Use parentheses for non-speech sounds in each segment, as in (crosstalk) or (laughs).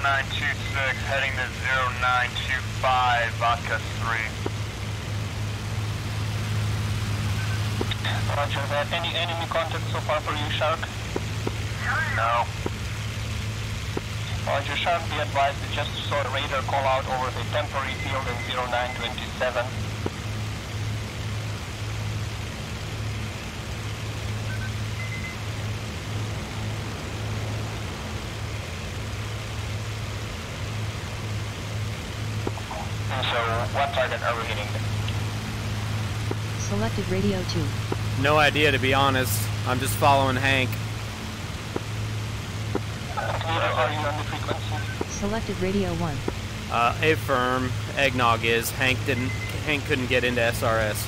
current grid 0926, heading to 0925, vodka 3. Roger that. Any enemy contact so far for you, Shark? No. Roger, Shark, be advised we just saw a radar call out over the temporary field in 0927. So, what target are we hitting? Selected radio 2. No idea, to be honest. I'm just following Hank. Where are you on the frequency? Selected radio 1. Uh, firm Eggnog is. Hank didn't. Hank couldn't get into SRS.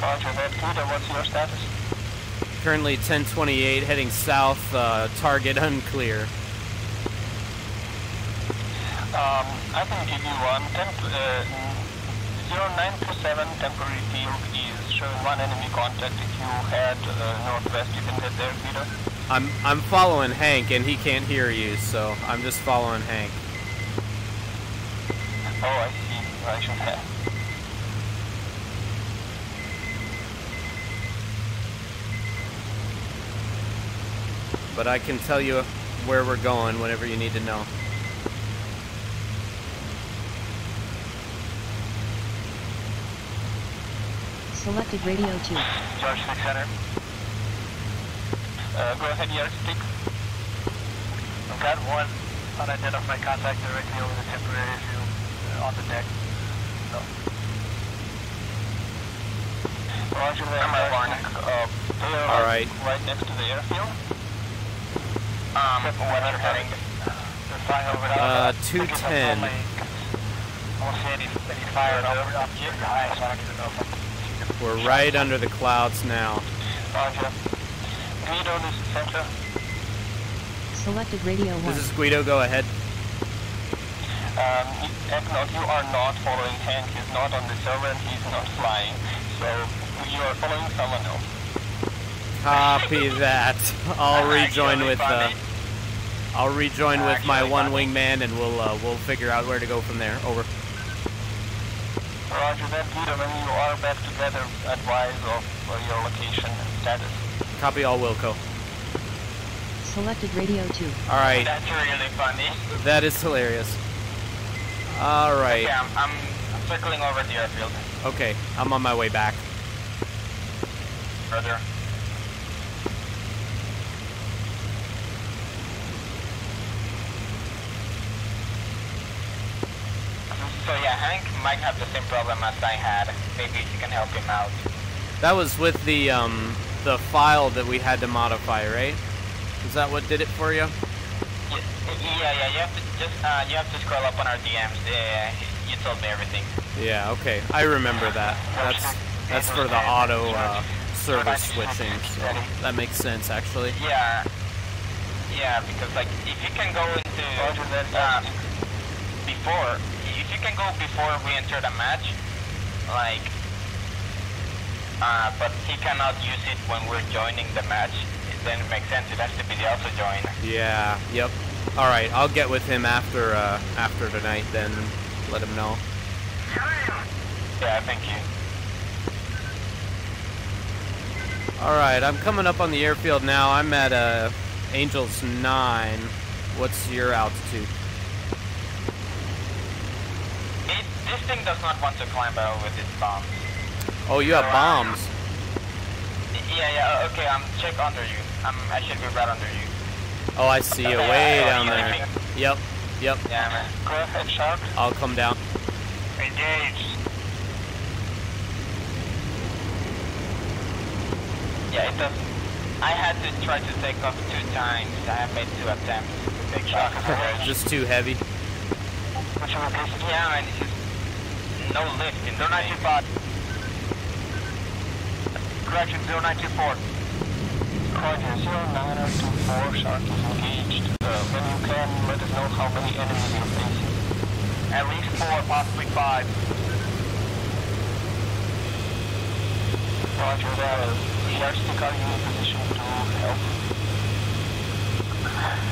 Roger that. Guido, what's your status? Currently 1028, heading south. Uh, target unclear. Um, I can give you one. Temp, uh, 0927 temporary field is showing one enemy contact. If you head uh, northwest, you can head there, Guido. I'm I'm following Hank, and he can't hear you, so I'm just following Hank. Oh, I see. I should have. But I can tell you where we're going whenever you need to know. Selected radio 2. George 600. Uh, go ahead, yardstick. I've got one unidentified contact directly over the temporary field uh, on the deck. So, Roger that. I'm at yardstick. Uh, they are All right. right next to the airfield. um, when they're heading, they're flying over the Uh, I think it's 210. I don't see any, any fire over. I'm high, so I don't know if I'm We're right under the clouds now. Roger. Guido, this is center. Selected radio 1. This is Guido. Go ahead. Um, Eggnog, you are not following Hank. He's not on the server and he's not flying. So you are following someone else. Copy (laughs) that. I'll rejoin with uh. I'll rejoin with my one funny. wing man, and we'll uh, we'll figure out where to go from there. Over. Roger that, Guido. When you are back together, advise of uh, your location and status. Copy all Wilco. Selected radio 2. All right. That's really funny. That is hilarious. All right. Okay, I'm, I'm, I'm circling over the airfield. Okay. I'm on my way back. Further. So yeah, Hank might have the same problem as I had. Maybe you can help him out. That was with the um the file that we had to modify, right? Is that what did it for you? Y- Yeah, yeah, you have to just uh, you have to scroll up on our DMs. Yeah, you told me everything. Yeah. Okay. I remember that. That's that's for the auto uh, service switching. So that makes sense, actually. Yeah, yeah, because like if you can go into uh, before, can go before we enter the match, like, uh, but he cannot use it when we're joining the match. Then it makes sense. It has to be the also join. Yeah. Yep. All right. I'll get with him after uh, after tonight. Then let him know. Yeah, thank you. All right. I'm coming up on the airfield now. I'm at uh, Angels nine. What's your altitude? It, this thing does not want to climb over with its bombs. Oh, you have bombs. Yeah, yeah. Uh, okay, I'm check under you. I'm, I should be right under you. Oh, I see you way down there. Yep. Yep. Yeah, man. Go ahead, Shark. I'll come down. Engage. Yeah, it does. I had to try to take off two times. I have made two attempts to take off. (laughs) Just too heavy. Yeah, man, it's just no lift in the 925. Correction, 0924. Roger, 0924, Shark is engaged. Uh, when you can, let us know how many enemies you're facing. At least four, possibly five. Roger that. Yardstick, are you in position to help?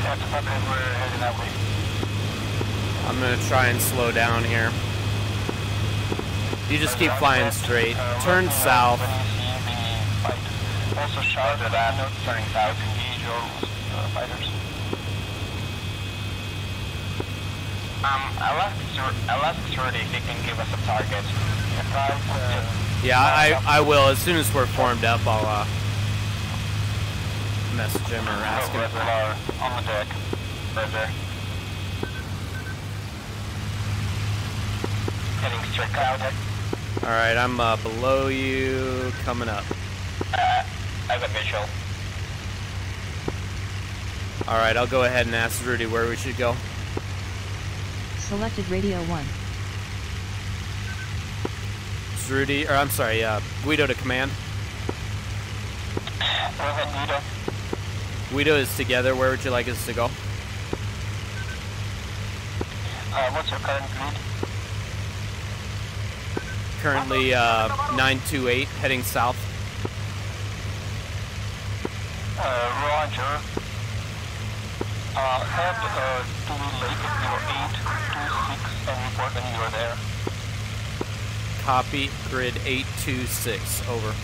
That's affirmative, we're heading that way. I'm gonna try and slow down here. You just keep flying straight. Turn south. When you see the fight. Also Roger that, turning south. engage your uh, fighters. Um, I'll ask, I'll ask Surdy if he can give us a target. Yeah, I, I will. As soon as we're formed up, I'll uh, message him or ask him. On the deck. Roger. Heading straight out. All right, I'm uh, below you, coming up. Uh, I have a visual. All right, I'll go ahead and ask Rudy where we should go. Selected radio 1. It's Rudy, or I'm sorry, uh, Guido to command. Go ahead, Guido. Guido is together. Where would you like us to go? Uh, what's your current grid? Currently uh, 928, heading south. Uh, Roger. Uh, head uh, to Lake at 0826 and report when you're there. Copy, grid 826, over.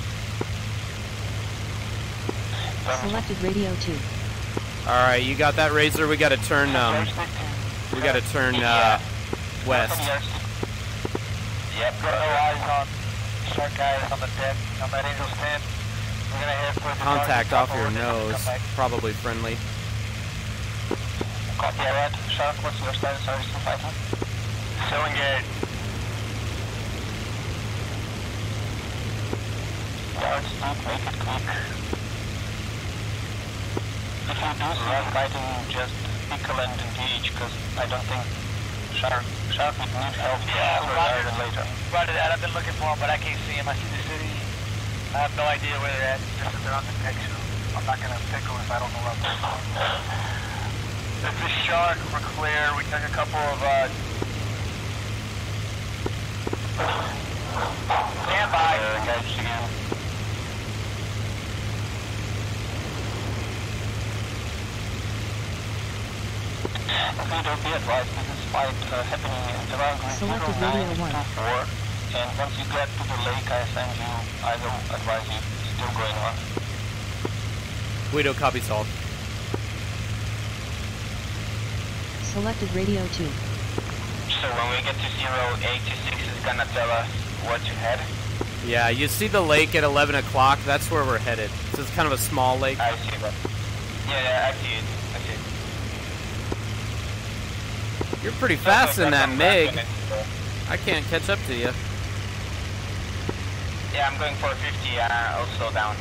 Selected radio 2. All right, you got that razor? We got to turn, um, we got to turn uh, west. Yep, got no eyes on guys on the deck. I'm at Angels ten. We're gonna head for the Contact off your nose, probably friendly. Copy that. Shark, what's your status? You still fighting? Still engaged. Guards, don't make it quick. If you do them fighting, just pickle and engage, because I don't think Shark, Shark would need help Yeah, sooner Roger. rather than later. Roger that. I've been looking for them, but I can't see them. I see the city. I have no idea where they're at. Just that they're on the so I'm not gonna pickle if I don't know where I'm It's a shark. We're clear. We took a couple of, uh... Stand by. Uh, engaged again. Okay, don't be advised, fight uh, happening around grid Selected radio one. 0924, and once you get to the lake, I send you, I will advise you, still going on. Guido copies all. Selected radio 2. So when we get to 0826, it's gonna tell us what to head. Yeah, you see the lake at 11 o'clock? That's where we're headed. So it's kind of a small lake. I see that. Yeah, yeah, I see it. I see it. You're pretty fast in that That's what I'm MiG. back in it. I can't catch up to you. Yeah, I'm going for 50. Uh, I'll slow down.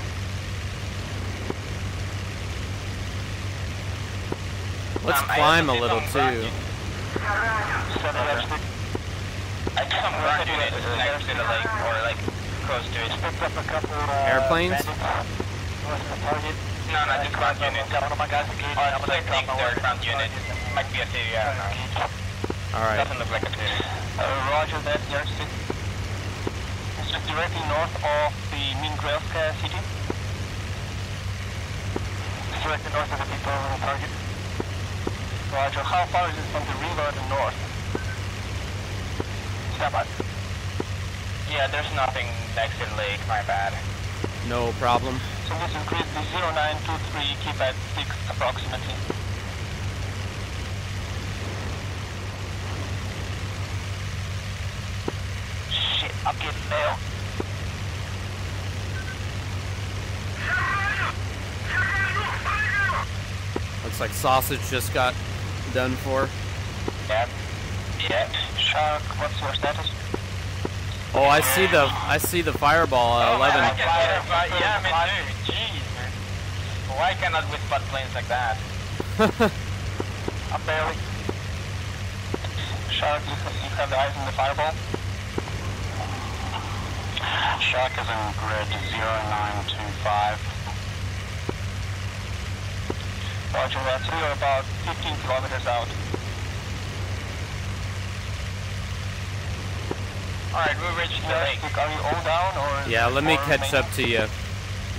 Let's Um, climb a little too. ground I did some ground units next to the lake, or like close to it. (laughs) Picked up a couple, uh... Airplanes? bandits. What's the target? No, no, just ground units. One of my guys engaged. Oh, I'm it's gonna like drop think they're ground units. Might be a city, I don't know. All right. Doesn't look like a city. Uh, roger that, yardstick. It's just directly north of the Mingrelska city. Directly north of the people on the target. Roger, how far is it from the river to the north? Stand by. Yeah, there's nothing next to the lake, my bad. No problem. So this is grid 0923, keep at 6 approximately. I'm getting nailed. Looks like sausage just got done for. Yep. Yep. Shark, what's your status? Oh, I see the I see the fireball at Oh, 11. I can fire, fire, yeah, me too. Jeez, man. Why cannot we spot planes like that? (laughs) I'm barely. Shark, you have, you have the eyes on the fireball? Shark is in grid 0925. Roger that, so you're about 15 kilometers out. Alright, we reached the lake. Are you all down or? Yeah, let me catch up to you.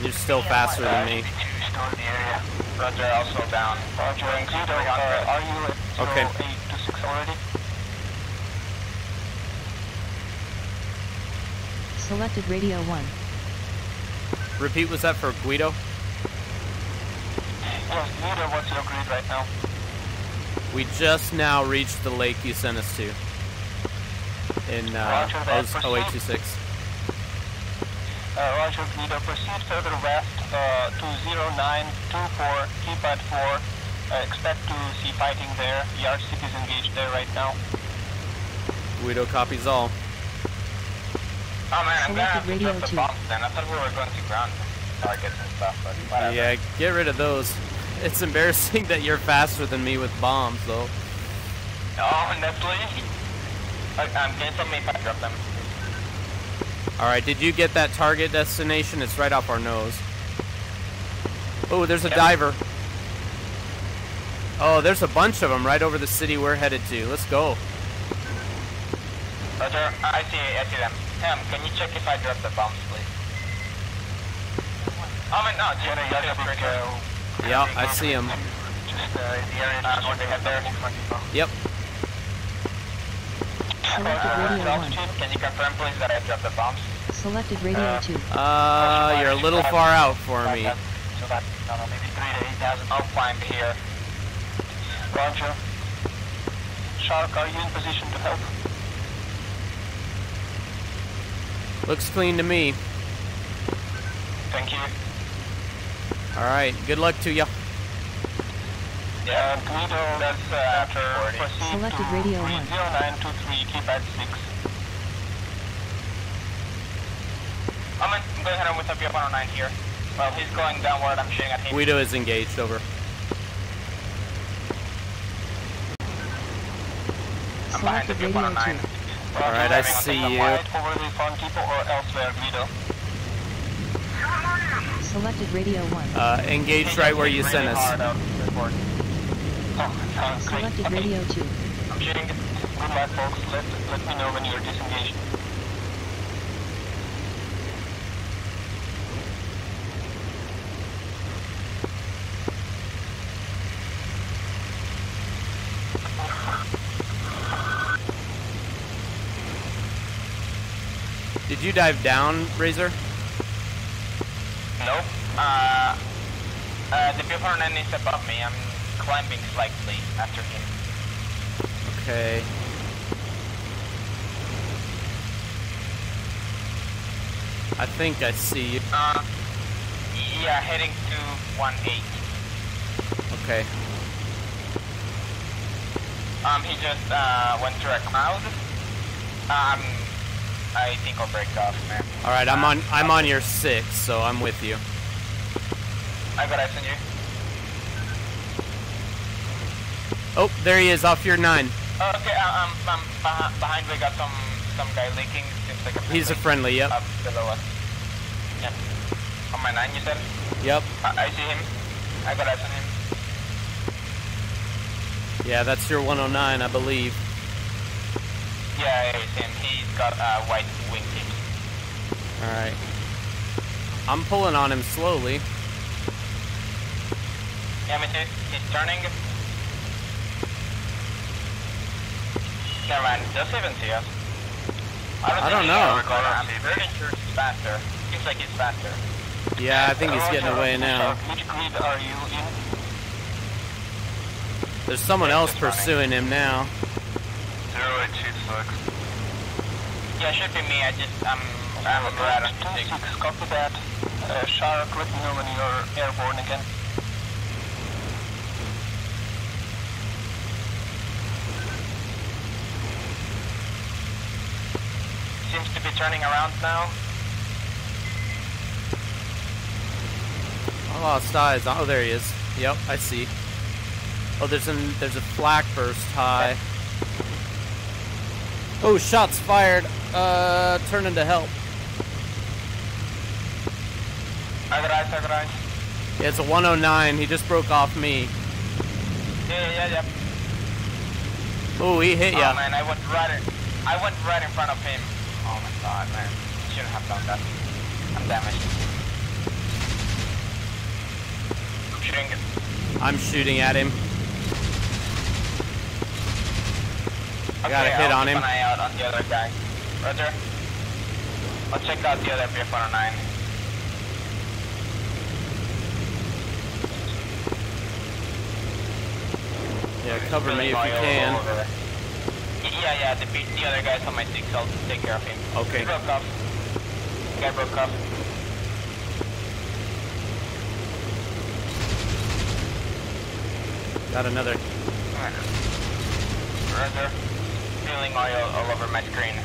You're still faster than me. Two still in the area. Roger, also down. Roger, Going Guido, 300. uh, are you at Okay. 0826 already? Selected radio 1. Repeat, was that for Guido? Yes, Guido, what's your grid right now? We just now reached the lake you sent us to. In uh, Roger that, 0826. Uh, Roger, Guido, proceed further west uh, to 0924, keep at 4. Uh, expect to see fighting there. Yardstick is engaged there right now. Guido copies all. Oh man, I'm gonna have Selected to radio drop the two. bombs then. I thought we were going to ground targets and stuff, but whatever. Yeah, get rid of those. It's embarrassing (laughs) that you're faster than me with bombs, though. Honestly. Uh, um, can you tell me if I drop them? Alright, did you get that target destination? It's right off our nose. Oh, there's a Yep. diver. Oh, there's a bunch of them right over the city we're headed to. Let's go. Roger, I see, I see them. Tim, can you check if I drop the bombs, please? Oh man, no, just Jenna, just Yardstick, trigger. uh, Yeah, I see them. just uh, the area. Uh, what they have there. Yep. Selected Uh, radio Ralph 1. Can you confirm please that I dropped the bombs? Selected radio 2. Uh, you're a little far out for me. So that, no, no, maybe 3 to 8,000. I'll climb here. Roger. Shark, are you in position to help? Looks clean to me. Thank you. Alright, good luck to you. Yeah, Guido, that's uh, after 40. proceed Selected to radio one. 30923, keep at 6. I'm going to go ahead and with up your 109 here. Well, he's going downward. I'm shooting at him. Guido is engaged, over. I'm behind the Selected radio 109. 2. Roger, Alright, I see you. White over the front depot or elsewhere, Guido. Selected radio 1. Uh, engaged right where you sent us. hard out the report. Oh, sounds great. Selected radio 2. I'm shooting. Good luck, folks. Let, let me know when you're disengaged. You dive down, Razor? Nope. Uh, uh, the P109 is above me. I'm climbing slightly after him. Okay. I think I see you. Uh, yeah, heading to 1-8. Okay. Um, he just, uh, went through a cloud. Um, I think I'll break off, man. Alright, I'm on I'm on your six, so I'm with you. I got eyes on you. Oh, there he is, off your nine. Oh, okay, uh, um, um, beh- behind we got some, some guy leaking. Seems like a He's a friendly. friendly, yep. Up below us. Yeah. On my 9, you said? Yep. I, I see him. I got eyes on him. Yeah, that's your 109, I believe. Yeah, I see him. He's got, uh, white wingtips. Alright. I'm pulling on him slowly. Yeah, me too. He's turning. Never mind. Does he even see us? I don't know. can record us. I'm pretty sure he's faster. Seems like he's faster. Yeah, I think he's getting away now. Which grid are you in? There's someone else pursuing him now. 0826. Yeah, should be me. I just, I'm, I'm right on Two six. six, copy that. Uh, Shark, let me know when you're airborne again. Seems to be turning around now. I lost eyes. Oh, there he is. Yep, I see. Oh, there's an there's a flak burst high. Oh, shots fired. Uh, turn into help. I got eyes, I got eyes. Yeah, it's a 109. He just broke off me. Yeah, yeah, yeah. Oh, he hit Oh ya. man, I went right in, I went right in front of him. Oh my god, man. Shouldn't have done that. I'm damaged. I'm shooting at him. I got a hit I'll on keep him. an eye out on the other guy. Roger. I'll check out the other BF-109. Yeah, cover me if you can. Yeah, yeah, the, the other guy's on my six, I'll take care of him. Okay. He broke off. Guy broke off. Got another. Roger. Spilling oil all over my screen.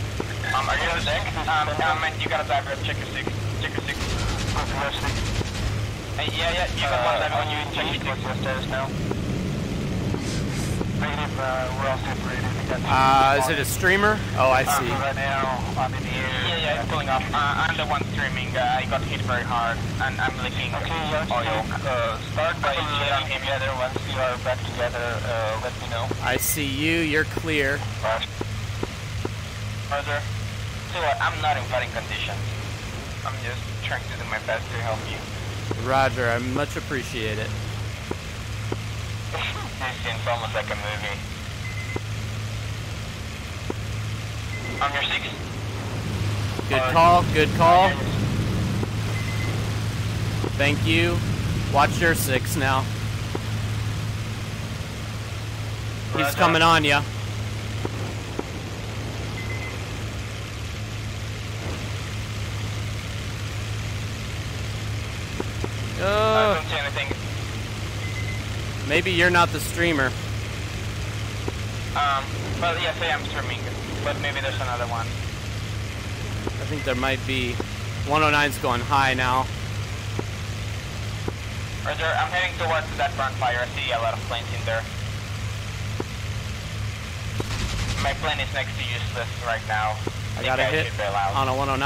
Um, are you deck? Um, um, you got a diver, check your six. Check your six. Hey, yeah, yeah, you got one diver on you, check your six. Now. Negative, uh, we're all separated. We got two Uh, is it a streamer? Oh, I see. Right now, I'm in the air. Yeah, yeah, it's pulling off. Uh, I'm the one streaming. Uh, I got hit very hard, and I'm licking Okay, oil. Yardstick, uh, start by Okay, getting together. Once you are back together, uh, let me know. I see you. You're clear. Roger. See what? I'm not in fighting conditions. I'm just trying to do my best to help you. Roger. I much appreciate it. (laughs) seems almost like a movie. On your six? Good Uh, call. Good call. Thank you. Watch your six now. He's coming on ya. I Uh, don't see anything. Maybe you're not the streamer. Um, well, yes, I am streaming, but maybe there's another one. I think there might be. 109's going high now. Roger, I'm heading towards that front fire. I see a lot of planes in there. My plane is next to useless right now. I think got a I hit should bail out. on a 109.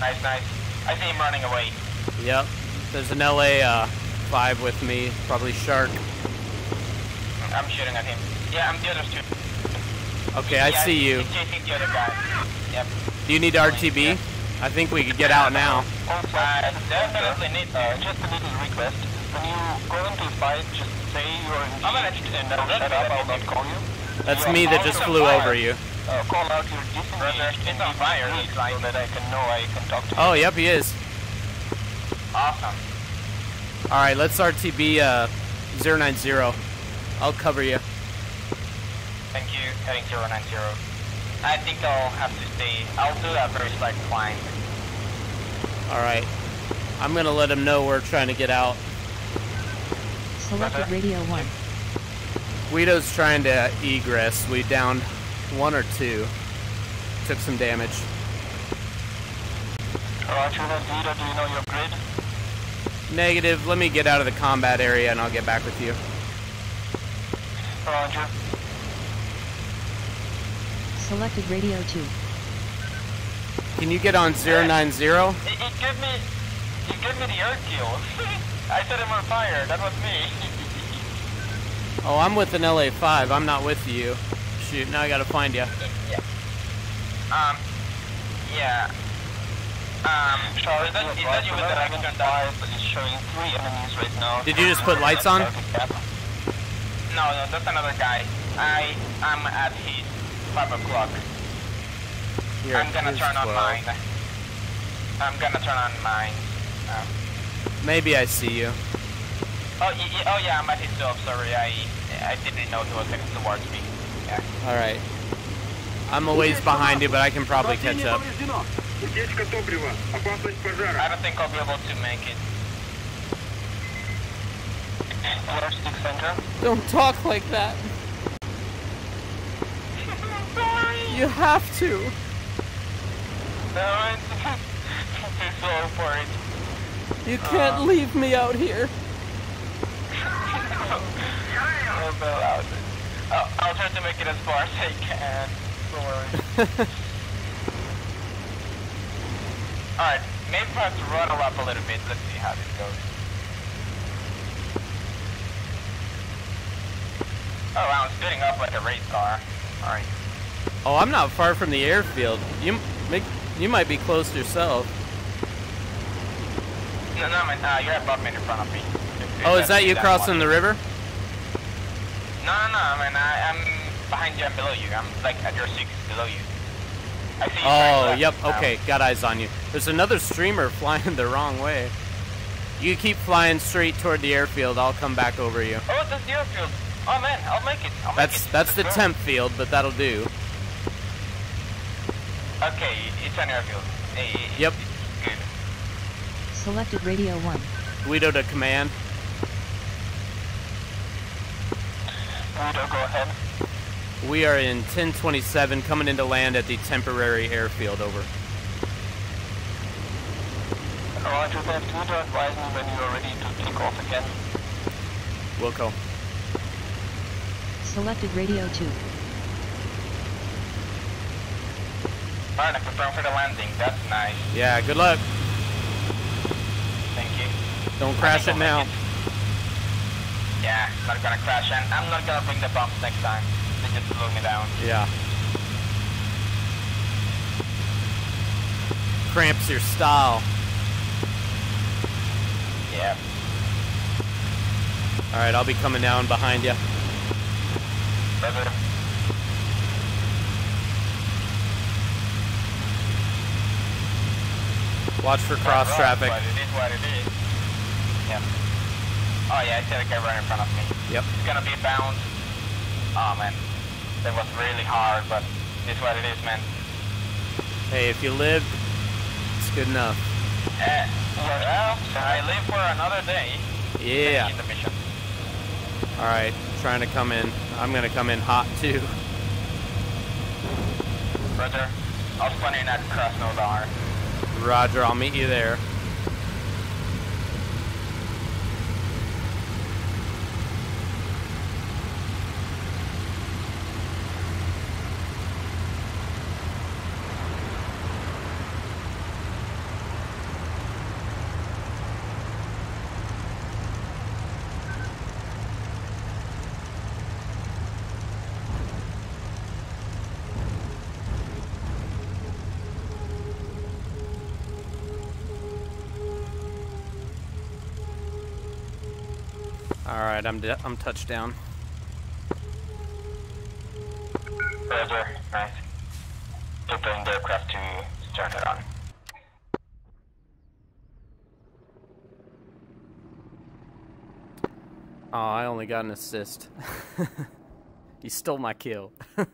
Nice, nice. I see him running away. Yep. There's an LA uh, 5 with me. Probably Shark. I'm shooting at him. Yeah, I'm the other two. Okay, I see you. He's chasing the other guy. Yep. Do you need RTB? I think we could get out now. Also, I definitely need uh, just a little request. When you go into fight, just say you're I'm gonna- engaged and then shut up, I'll not call you. That's You me that just flew fire. over you. Uh, call out your Brother, disengaged it's on fire. engaged He's like- so that I can know I can talk to you. Oh, yep, he is. Awesome. All right, let's RTB uh, 090. I'll cover you. Thank you. Heading 090. I think I'll have to stay. I'll do a very slight climb. All right. I'm going to let him know we're trying to get out. Selected Okay. radio 1. Guido's trying to egress. We downed one or two. Took some damage. Roger that, Vita, do you know your grid? Negative. Let me get out of the combat area and I'll get back with you. Roger. Selected radio 2. Can you get on 090? He, he gave me, he gave me the air kill. (laughs) I set him on fire. That was me. (laughs) Oh, I'm with an LA5. I'm not with you. Shoot, now I gotta find you. yeah. Um. Yeah. Um. Charlie, is that, is that you with the lights turned on? Five is showing three enemies right now. Did you just put lights on? No, no, that's another guy. I am at his five o'clock. Here, I'm gonna here's turn on mine. I'm gonna turn on mine. Uh, Maybe I see you. oh, y- y- oh yeah, I'm at his job. Sorry, I I didn't know he was heading towards me. Yeah. All right. I'm a ways behind you, but I can probably catch up. Утечка топлива. Опасность пожара. I don't think I'll be able to make it. Yardstick center. Don't talk like that. You have to. No, (laughs) it's too slow for it. You can't leave me out here. (laughs) I'll bail out. I'll, I'll try to make it as far as I can. Don't worry. (laughs) Alright, maybe perhaps run up a little bit. Let's see how this goes. Oh wow, I'm speeding up like a race car. Alright. Oh, I'm not far from the airfield. You make you might be close yourself. No, no, man, uh, you're above me in front of me. Oh, is that you That crossing one. the river? No, no, no. I mean, I, I'm behind you I'm below you. I'm like at your six below you. I see you turning Oh, yep. Okay, got eyes on you. There's another streamer (laughs) flying the wrong way. You keep flying straight toward the airfield. I'll come back over you. Oh, that's the airfield. Oh man, I'll make it. I'll That's make it. that's the Let's go. temp field, but that'll do. Okay, it's an airfield. Hey, it- Yep. Good. Selected radio 1. Guido to command. Guido, go ahead. We are in 1027, coming into land at the temporary airfield. Over. Roger that. Guido, advise me when you are ready to take off again. Wilco. Selected radio 2. Alright, I confirm for the landing. That's nice. Yeah. Good luck. Thank you. Don't crash it now. make Yeah, not gonna crash, and I'm not gonna bring the bumps next time. They just slow me down. Yeah. Cramps your style. Yeah. All right, I'll be coming down behind you. Brother. Watch for cross Rough, traffic. But it is what it is. Yeah. Oh yeah, I see the guy right in front of me. Yep. It's gonna be a bounce. Oh man, that was really hard, but it's what it is, man. Hey, if you live, it's good enough. Uh, well, I live for another day. Yeah. The mission. All right, trying to come in. I'm gonna come in hot too. Roger. I'll spawn in at Krasnodar. Roger, I'll meet you there. All right, I'm I'm touchdown. Roger. Nice. Preparing the aircraft to turn it on. Oh, I only got an assist. (laughs) you stole my kill. (laughs) (laughs) Sorry.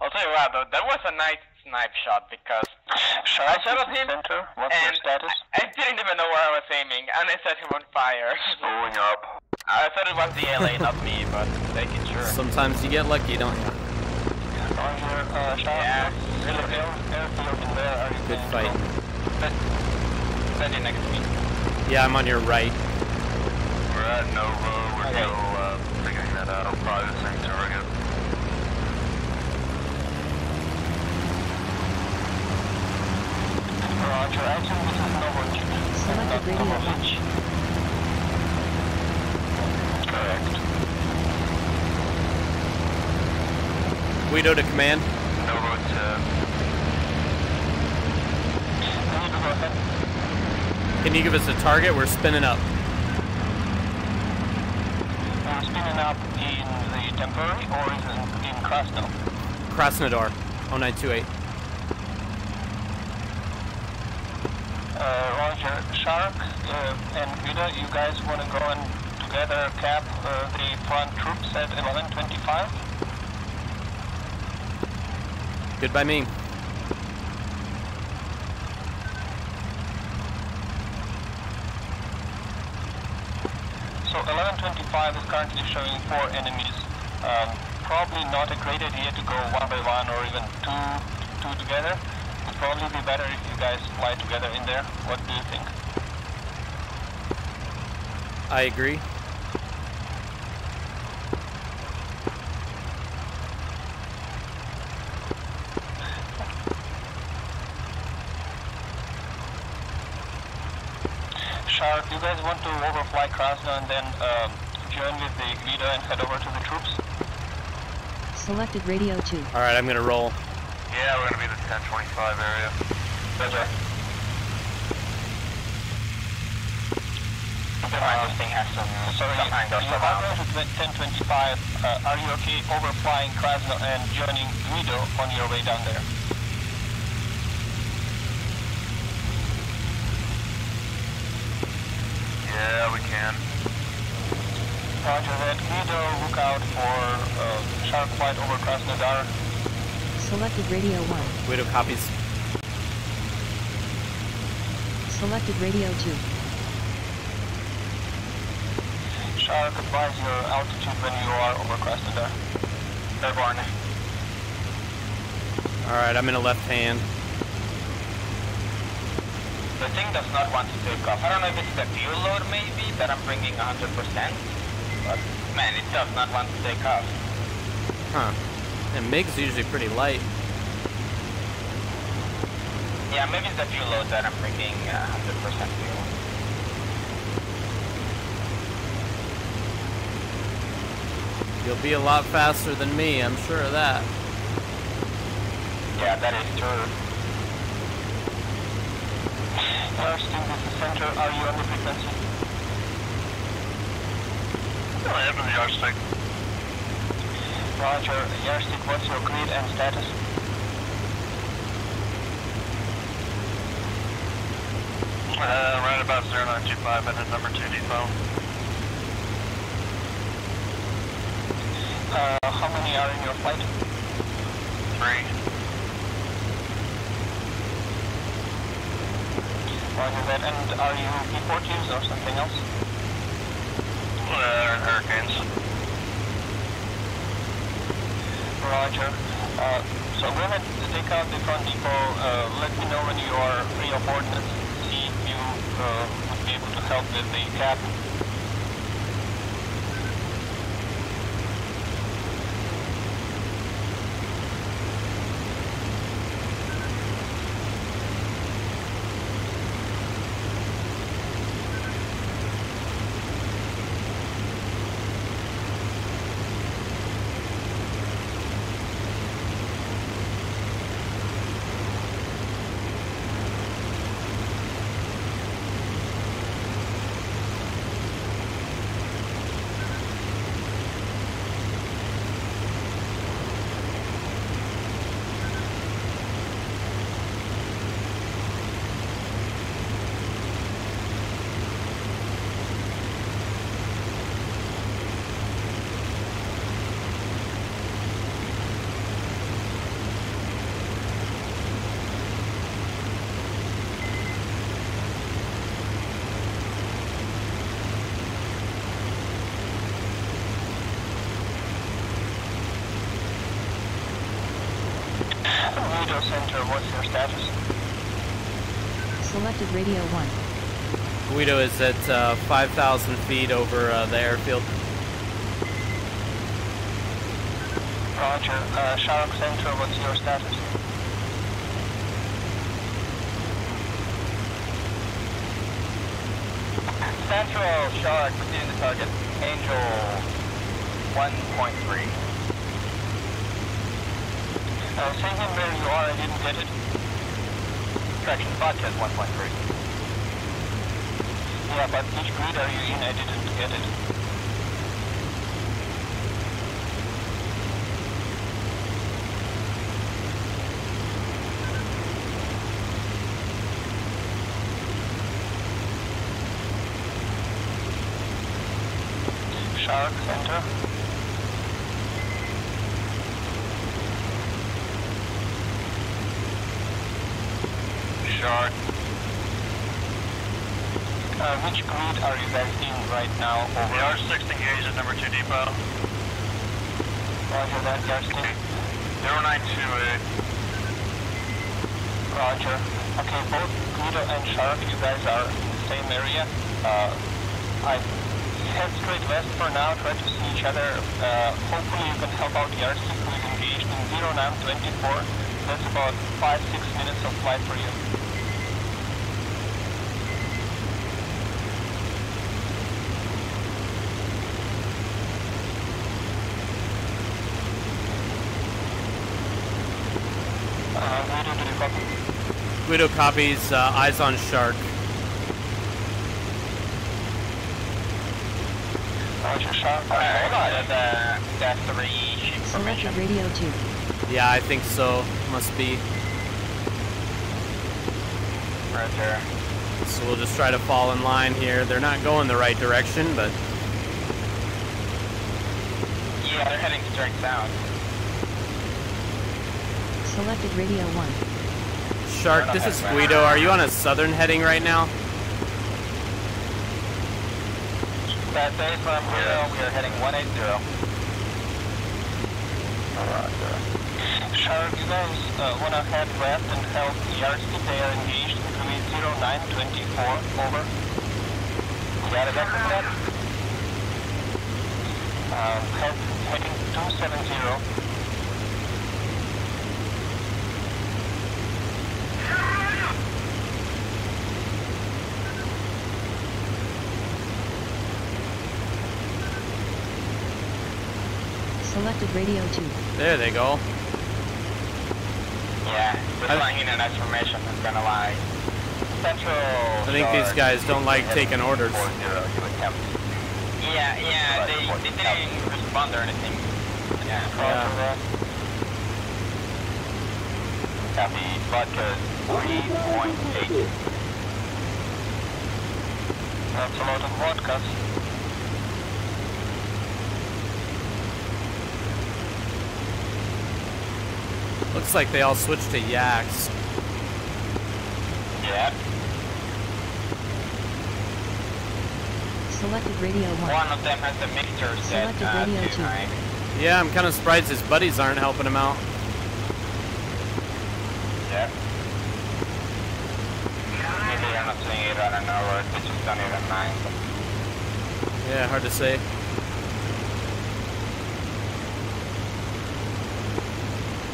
I'll tell you what, though, that was a nice snipe shot because I shot at him Center, what's your and status? I didn't even know where I was aiming, and I set him on fire. Blowing up. I thought it was the LA, not me, but making sure. Sometimes you get lucky, don't you? Roger, uh, Yeah. Air, airfield in there, are you Good fight. go? Steady next to me. Yeah, I'm on your right. We're at Nova. We're Okay. still uh, figuring that out. Probably the same target. Roger, I think this is Nova Beach. Selected Not radio Nova 1. Beach. Correct. Guido to command. Uh, 10. Guido, go ahead. Can you give us a target? We're spinning up. We're spinning up in the temporary or is it in Krasno? Krasnodar, 0928. Uh, Roger, Shark uh, and Guido, you guys want to go and together cap uh, the front troops at 1125? Good by me. So 1125 is currently showing four enemies. Um, probably not a great idea to go one by one or even two, two together. It'd probably be better if you guys fly together in there. What do you think? I agree. Shark, you guys want to overfly Krasno and then um, join with the Guido and head over to the troops? Selected radio 2. All right, I'm gonna roll. Yeah, we're gonna be in the 1025 area. Roger. Uh, mind, this thing has some, Sorry, some angles you are around. going to 1025. Uh, are you okay overflying Krasno and joining Guido on your way down there? Yeah, we can. Roger that. Guido, look out for uh, shark flight over Krasnodar. Selected radio 1. Guido copies. Selected radio 2. Shark, advise your altitude when you are over Krasnodar. Airborne. Alright, I'm in a left hand. The thing does not want to take off. I don't know if it's the fuel load maybe that I'm bringing 100%, but man, it does not want to take off. Huh. And MiG's usually pretty light. Yeah, maybe it's the fuel load that I'm bringing uh, 100% fuel. You'll be a lot faster than me, I'm sure of that. Yeah, that is true. (sighs) Yardstick, this is center. Are you on the frequency? I have the yardstick. Roger. Yardstick, what's your grid and status? Uh, right about 0925 and number 2 depot. Uh, how many are in your flight? 3. Roger that. And are you P-40s or something else? Uh. Roger. Uh, so when I take out the front depot, uh, let me know when you are free of ordnance. See if you uh, would be able to help with the cap. Radio center, what's your status? Selected radio 1. Guido is at uh, 5,000 feet over uh, the airfield. Roger. Uh, Shark center, what's your status? Central Shark within the target. Angel 1.3. Uh, say him where you are, I didn't get it. Correction, Vodka 1.3. Yeah, but which grid are you in? I didn't get it. Shark center. Shark. Uh, which grid are you guys in right now? The Over. yardstick's engaged at number 2 depot. Roger that, yardstick. 0928. Roger. Okay, both Guido and Shark, you guys are in the same area. Uh, I head straight west for now, try to see each other. Uh, hopefully you can help out Yardstick who is engaged in 0924. That's about 5-6 minutes of flight for you. Uh, Guido, do you copy? Guido copies, uh, eyes on shark. Roger, Shark. Alright, got the, the three ship formation. Selected radio 2. Yeah, I think so. Must be. Roger. So we'll just try to fall in line here. They're not going the right direction, but Yeah, they're heading straight south. Selected radio 1. Shark, this is Guido. Are you on a southern heading right now? That day from here, we are heading 180. Roger. Shark, you guys uh, want to head west and help Yardstick. They are engaged between 0924. Over. Got it, that's that. Um, head, heading 270. Selected radio 2. There they go. Yeah, this I- Lahaina transformation is gonna lie. Central. I think these guys don't like taking orders. 40, you attempt. Yeah, yeah, they, they didn't respond or anything. Yeah. Yeah. Copy. Vodka 3.8. That's a lot of vodka. Looks like they all switched to yaks. Yeah. Selected radio 1. One of them has the mixture set Selected uh, radio to two. nine. Yeah, I'm kind of surprised his buddies aren't helping him out. Yeah. Maybe they're not seeing it, I don't know, or they just don't even mind. Yeah, hard to say.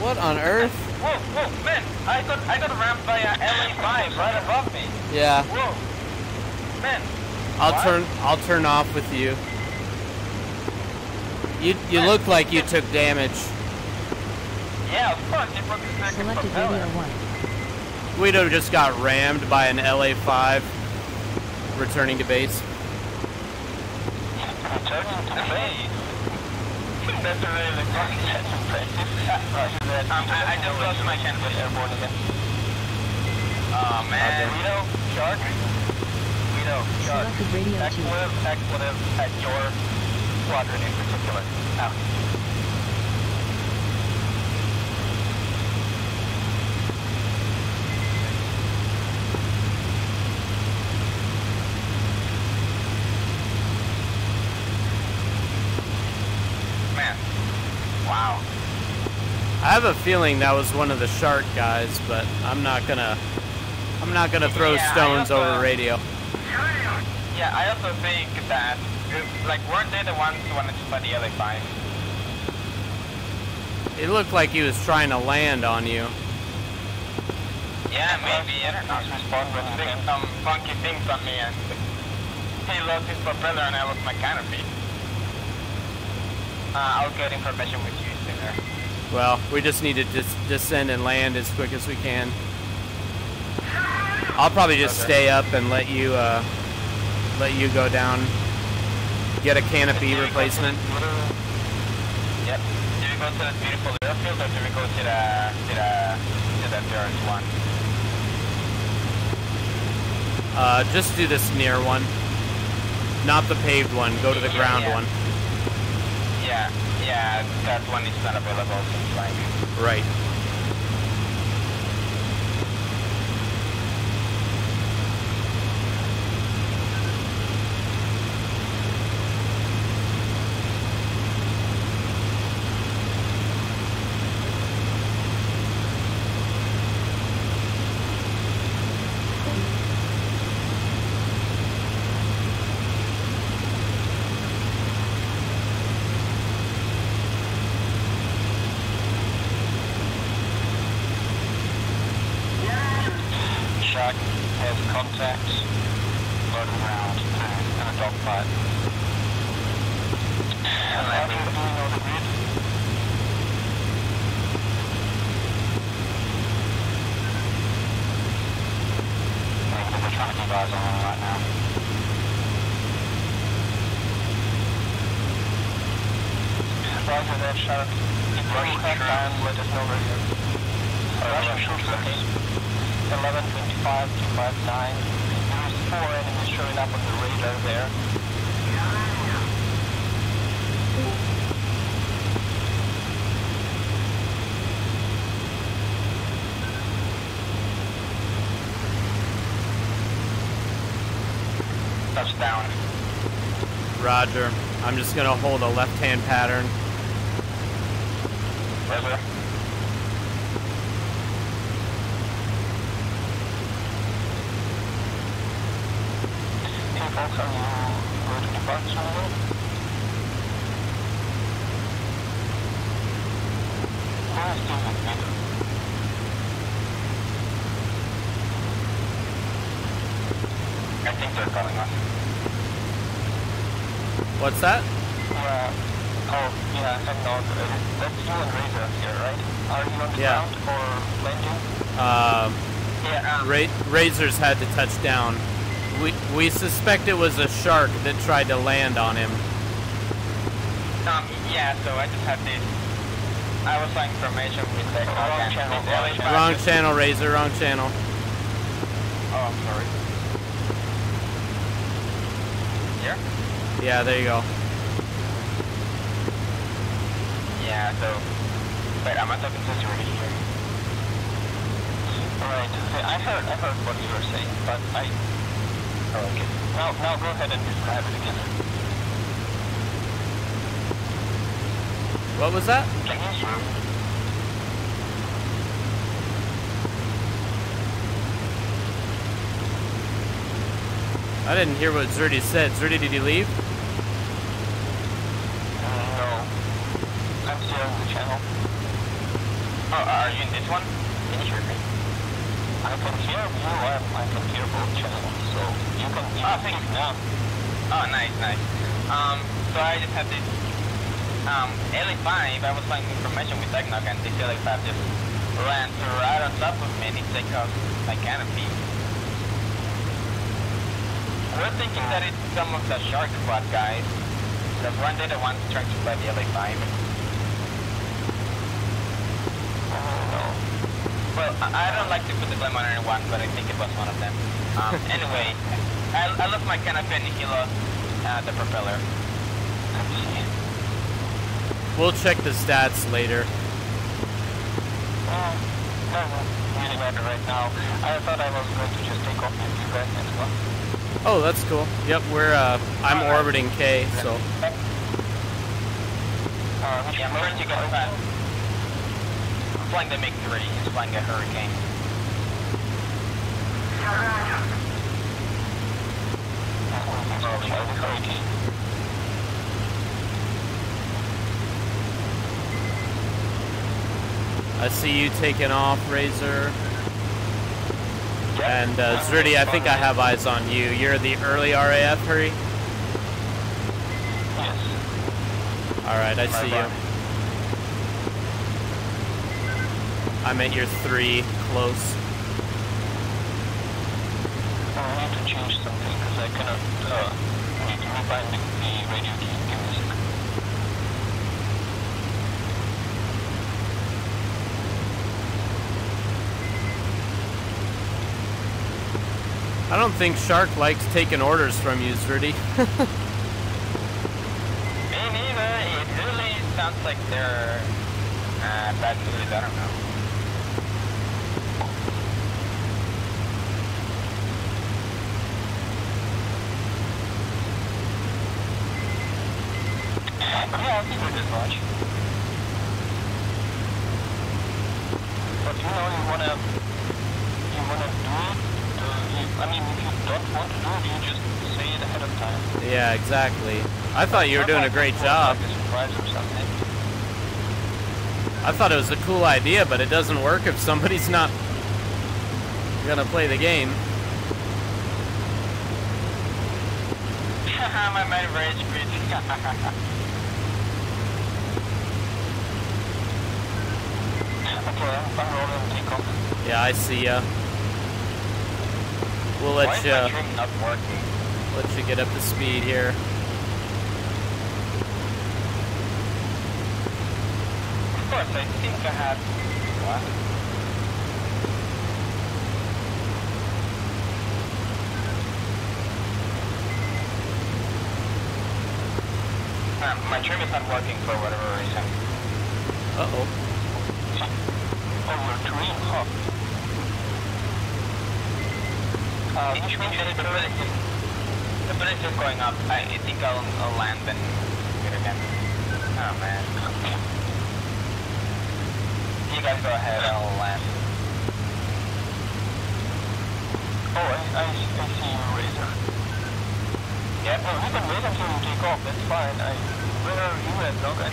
What on earth? Whoa, whoa, man! I got I got rammed by a LA5 right above me. Yeah, Whoa, man! I'll What? turn. I'll turn off with you. You you look like you took damage. Yeah, of course, it broke the second Selected propeller. radio 1. Guido just got rammed by an LA5 returning to base. Returning to base. That's a. Um, I, just lost my canvas. Airborne again. Oh man. Shark. Shark. Radio 2. Expletive, expletive at your squadron in particular. Out. Man. Wow. I have a feeling that was one of the shark guys, but I'm not gonna. I'm not gonna throw Yeah, stones also- over radio. Yeah, I also think that, like, weren't they the ones who wanted to study the LA5? It looked like he was trying to land on you. Yeah, maybe. I don't know. Respond when Doing some funky things on me and he lost his propeller and I lost my canopy. Uh, I'll get information with you. Well, we just need to dis- descend and land as quick as we can. I'll probably just Okay. stay up and let you uh, let you go down. Get a canopy replacement. Yep. Do we go to the beautiful airfield or do we go to the to the to the one? Uh, just do this near one, not the paved one. Go to the Yeah, ground yeah. one. Yeah, yeah, that one is not available. Right. Shark has contacts. Loaded round and a dogfight. And then we do know the grid. I think we're trying to keep eyes on them right now. Roger that, Shark. If you Russian have troops. time, let us know where you're. Uh, Russian Russian troops, troops. okay. 1125, 259. There's four enemies showing up on the radar there. Touchdown. I'm just gonna hold a left-hand pattern. Roger. Hey folks, are you going to depart somewhere? Where is the meter? I think they're calling us. What's that? Uh, oh, yeah, I know. Uh, that's you and Razor here, right? Are you on the Yeah. ground or landing? Um, Yeah, um, Ra- Razors had to touch down. We we suspect it was a shark that tried to land on him. um, yeah, so I just had this. I was flying formation with the Wrong channel, with wrong channel. Wrong channel, Razor. Wrong channel. Oh, I'm sorry. Here? Yeah, there you go. Yeah, so. Wait, I'm not talking to security here. Right. I heard, I heard what you were saying, but I. Oh, okay. Now, now go ahead and describe it again. What was that? Can you hear? I didn't hear what Zerdy said. Zerdy, did he leave? No. I'm still on the channel. Oh, are you in this one? Can you hear me? I can hear you and I can hear both channels, so you can you Ah, can thank you. now. Oh, nice, nice. Um, so I just had this, um, LA5, I was flying information with Technog and this LA5 just ran right on top of me and it took off my canopy. We're thinking that it's some of the shark squad guys. Because one day the ones to fly the LA5. no. Well, I I don't like to put the blame on anyone, but I think it was one of them. Um, (laughs) anyway, I, I lost my canopy and he lost uh, the propeller. We'll check the stats later. Well, really matter right now. I thought I was going to just take off with you guys next one. Oh, that's cool. Yep, we're uh, I'm Alright. orbiting K, so Uh, Yeah, I'm plane trying to you get guys fast. on? I'm flying the MiG-3. It's flying a Hurricane. Hurricane. I see you taking off, Razor. And uh, I think I have eyes on you. You're the early RAF, hurry. Yes. All right, I see you. bad. I'm at your three, close. I need to change something because I cannot. Uh, I need to rebind the, the radio key. Give me a second. I don't think Shark likes taking orders from you, Zerdy. (laughs) Me neither. It really sounds like they're uh, bad mood. I don't know. Yeah, I figured as much. But you know, you wanna, you wanna do it. Uh, you, I mean, if you don't want to do it, you just say it ahead of time. yeah, exactly. I thought you were doing a great job. Like a surprise or something. I thought it was a cool idea, but it doesn't work if somebody's not gonna play the game. (laughs) My mind rage quit. (laughs) Okay, I'm, I'm rolling takeoff. Yeah, I see ya. We'll let is you not working? let you get up to speed here. Of course, I think I had. What? Um, my trim is not working for whatever reason. Uh-oh. Oh, dream, huh? Uh, which means the is the bullet is going up. I, think I'll, I'll land and get again. Oh man. You guys go ahead. I'll land. Oh, I, I, I see you, Razor. Yep. Oh, you can wait until you take off, that's fine. I, where are you at, Doc? I'm.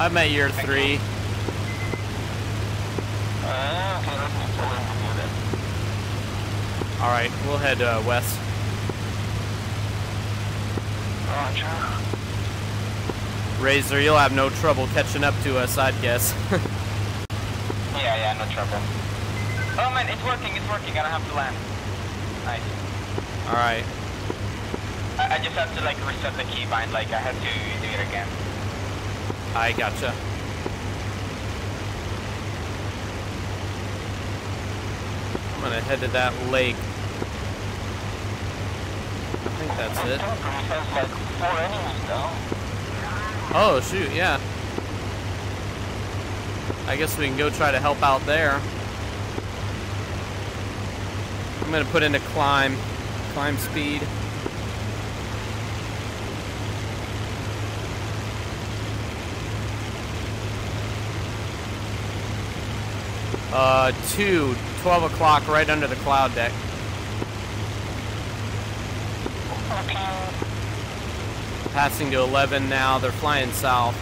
I'm at year three. Ah, okay, let me pull in with you then. All right, we'll head uh, west. Roger. Razor, you'll have no trouble catching up to us, I'd guess. (laughs) Yeah, yeah, no trouble. Oh man, it's working, it's working. I don't have to land. Nice. All right. I, I just have to like reset the keybind. Like I had to do it again. I gotcha. I'm gonna head to that lake. I think that's it. Oh, shoot, yeah. I guess we can go try to help out there. I'm gonna put into climb, climb speed. Uh, two, 12 o'clock right under the cloud deck. Okay. Passing to 11 now, they're flying south.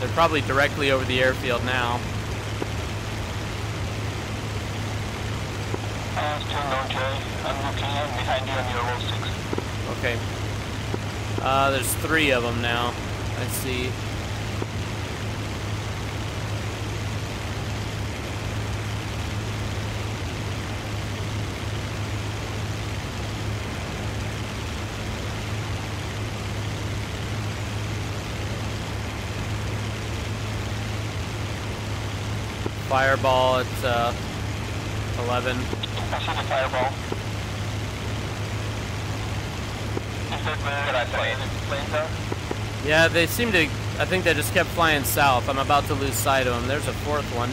They're probably directly over the airfield now. Six. Okay. Uh, there's three of them now. I see. Fireball at uh, 11. I see the fireball. Yeah, they seem to. I think they just kept flying south. I'm about to lose sight of them. There's a fourth one.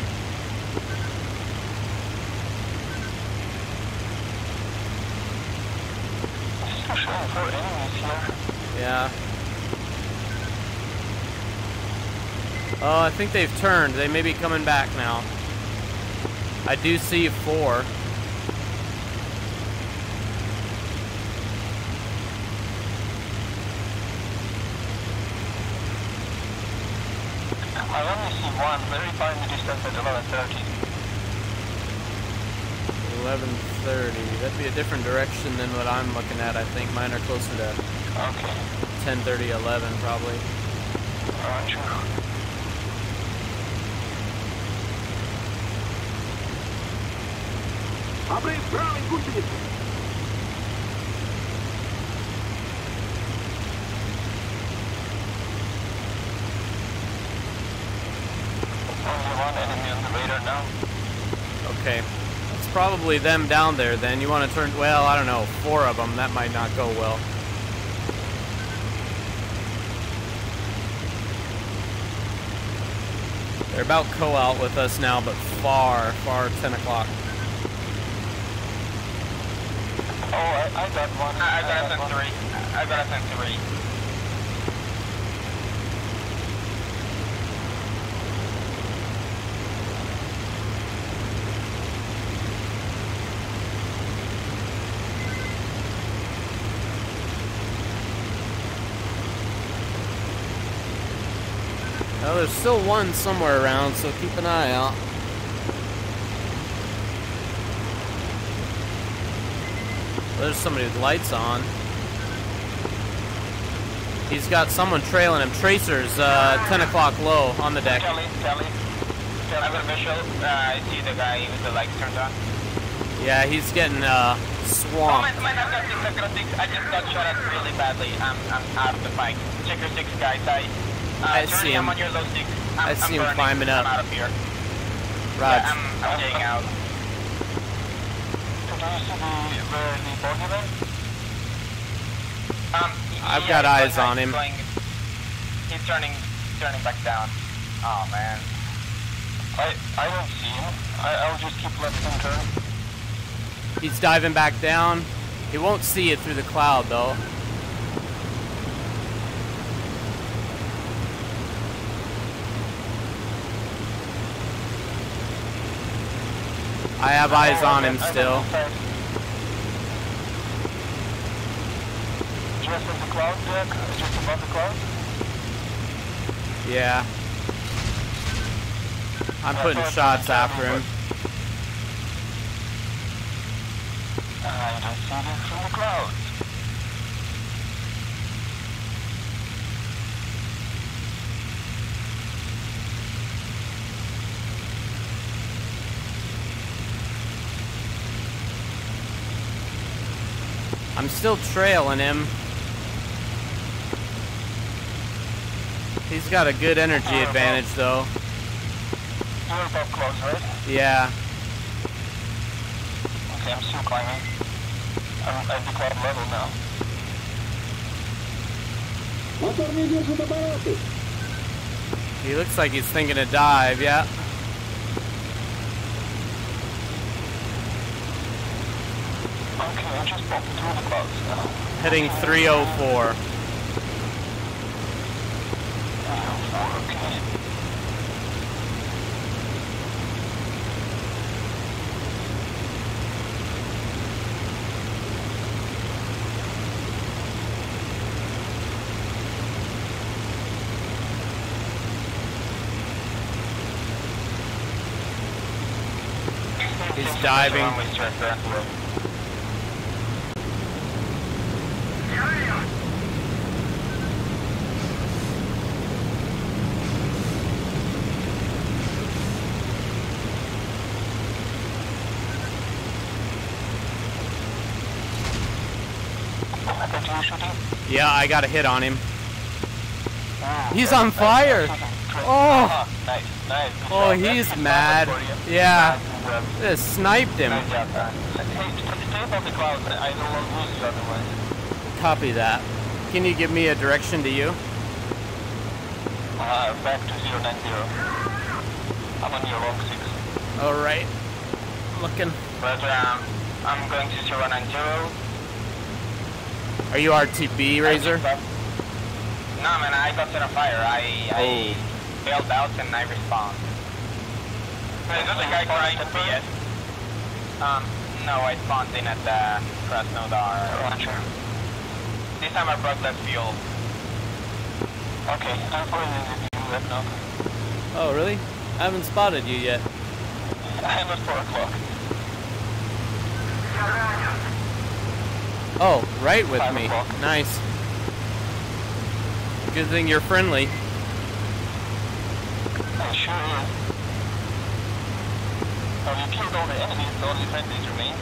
Yeah. Oh, I think they've turned. They may be coming back now. I do see four. I only see one very far the distance at 11.30. 11:30. That'd be a different direction than what I'm looking at. I think mine are closer to Okay. 10:30, 11 probably. Only Okay. It's probably them down there then. You want to turn, well, I don't know, four of them. That might not go well. They're about co-out with us now, but far, far 10 o'clock. Oh, I, I got one. I, I got us one. on three. I've got us on three. Well, there's still one somewhere around, so keep an eye out. There's somebody with lights on. He's got someone trailing him. Tracers, uh, 10 o'clock low on the deck. Kelly, Kelly. I have a visual. Uh, I see the guy with the lights turned on. Yeah, he's getting uh, Oh, swamped. my I've got six, I've got six. I just got shot at really badly. I'm, I'm out of the fight. Check your six, guys. I, uh, I see him. I'm on your low six. I'm, I I'm him burning. climbing up. I'm out of here. Raj. Yeah, I'm, I'm getting out. Um, I've yeah, got eyes on him. He's, going, he's turning, turning back down. Oh man. I, I don't see him. I, I'll just keep left and turn. He's diving back down. He won't see it through the cloud though. I have eyes on him still. Just in the cloud? Just above the cloud? Yeah. I'm putting shots after him. I don't see from the clouds. I'm still trailing him. He's got a good energy advantage though. You're above clouds, right? Yeah. Okay, I'm still climbing. I'm at the cloud level now. He looks like he's thinking to dive, yeah. Heading 304. Oh, okay. He's diving. like it's a one-way stretch there. I got you shooting. Yeah, I got a hit on him. Oh, He's on fire. Oh. Ah, nice, nice. Oh, job. He's mad. Yeah. Nice sniped him. Nice job, man. Hey, st- stay above the clouds. I don't want to lose you otherwise. Copy that. Can you give me a direction to you? Uh, back to 090. I'm on your log 6. All right. Looking. But um, I'm going to 090. Are you RTB, Razor? No, man, I got set on fire. I, I bailed out and I respawned. Wait, is this the guy trying to be? Um, no, I spawned in at the Krasnodar. Roger. This time I brought less fuel. Okay, I'm putting in the view right now. Oh, really? I haven't spotted you yet. (laughs) I'm at 4 o'clock. Oh, right with Five me. o'clock. Nice. Good thing you're friendly. I sure is. Oh, you killed all the enemies, the only friendlies remain.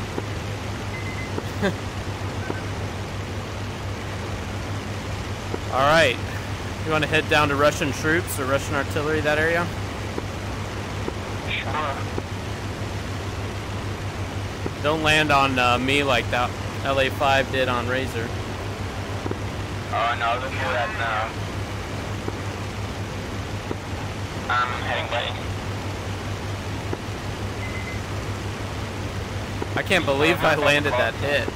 All right. You want to head down to Russian troops or Russian artillery, that area? Sure. Don't land on uh, me like that LA5 did on Razor. Oh no, look at that now. Um, I'm heading back. I can't believe uh, I landed that hit.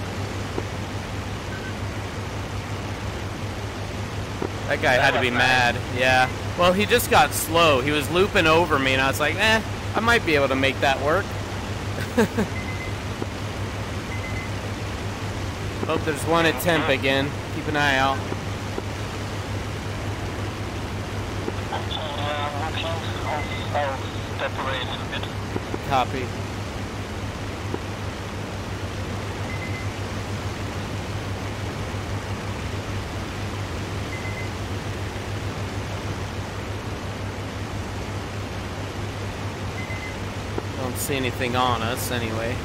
That guy had to be mad. Yeah. Well, he just got slow. He was looping over me, and I was like, eh, I might be able to make that work. (laughs) oh, there's one at temp again. Keep an eye out. Copy. Don't see anything on us anyway.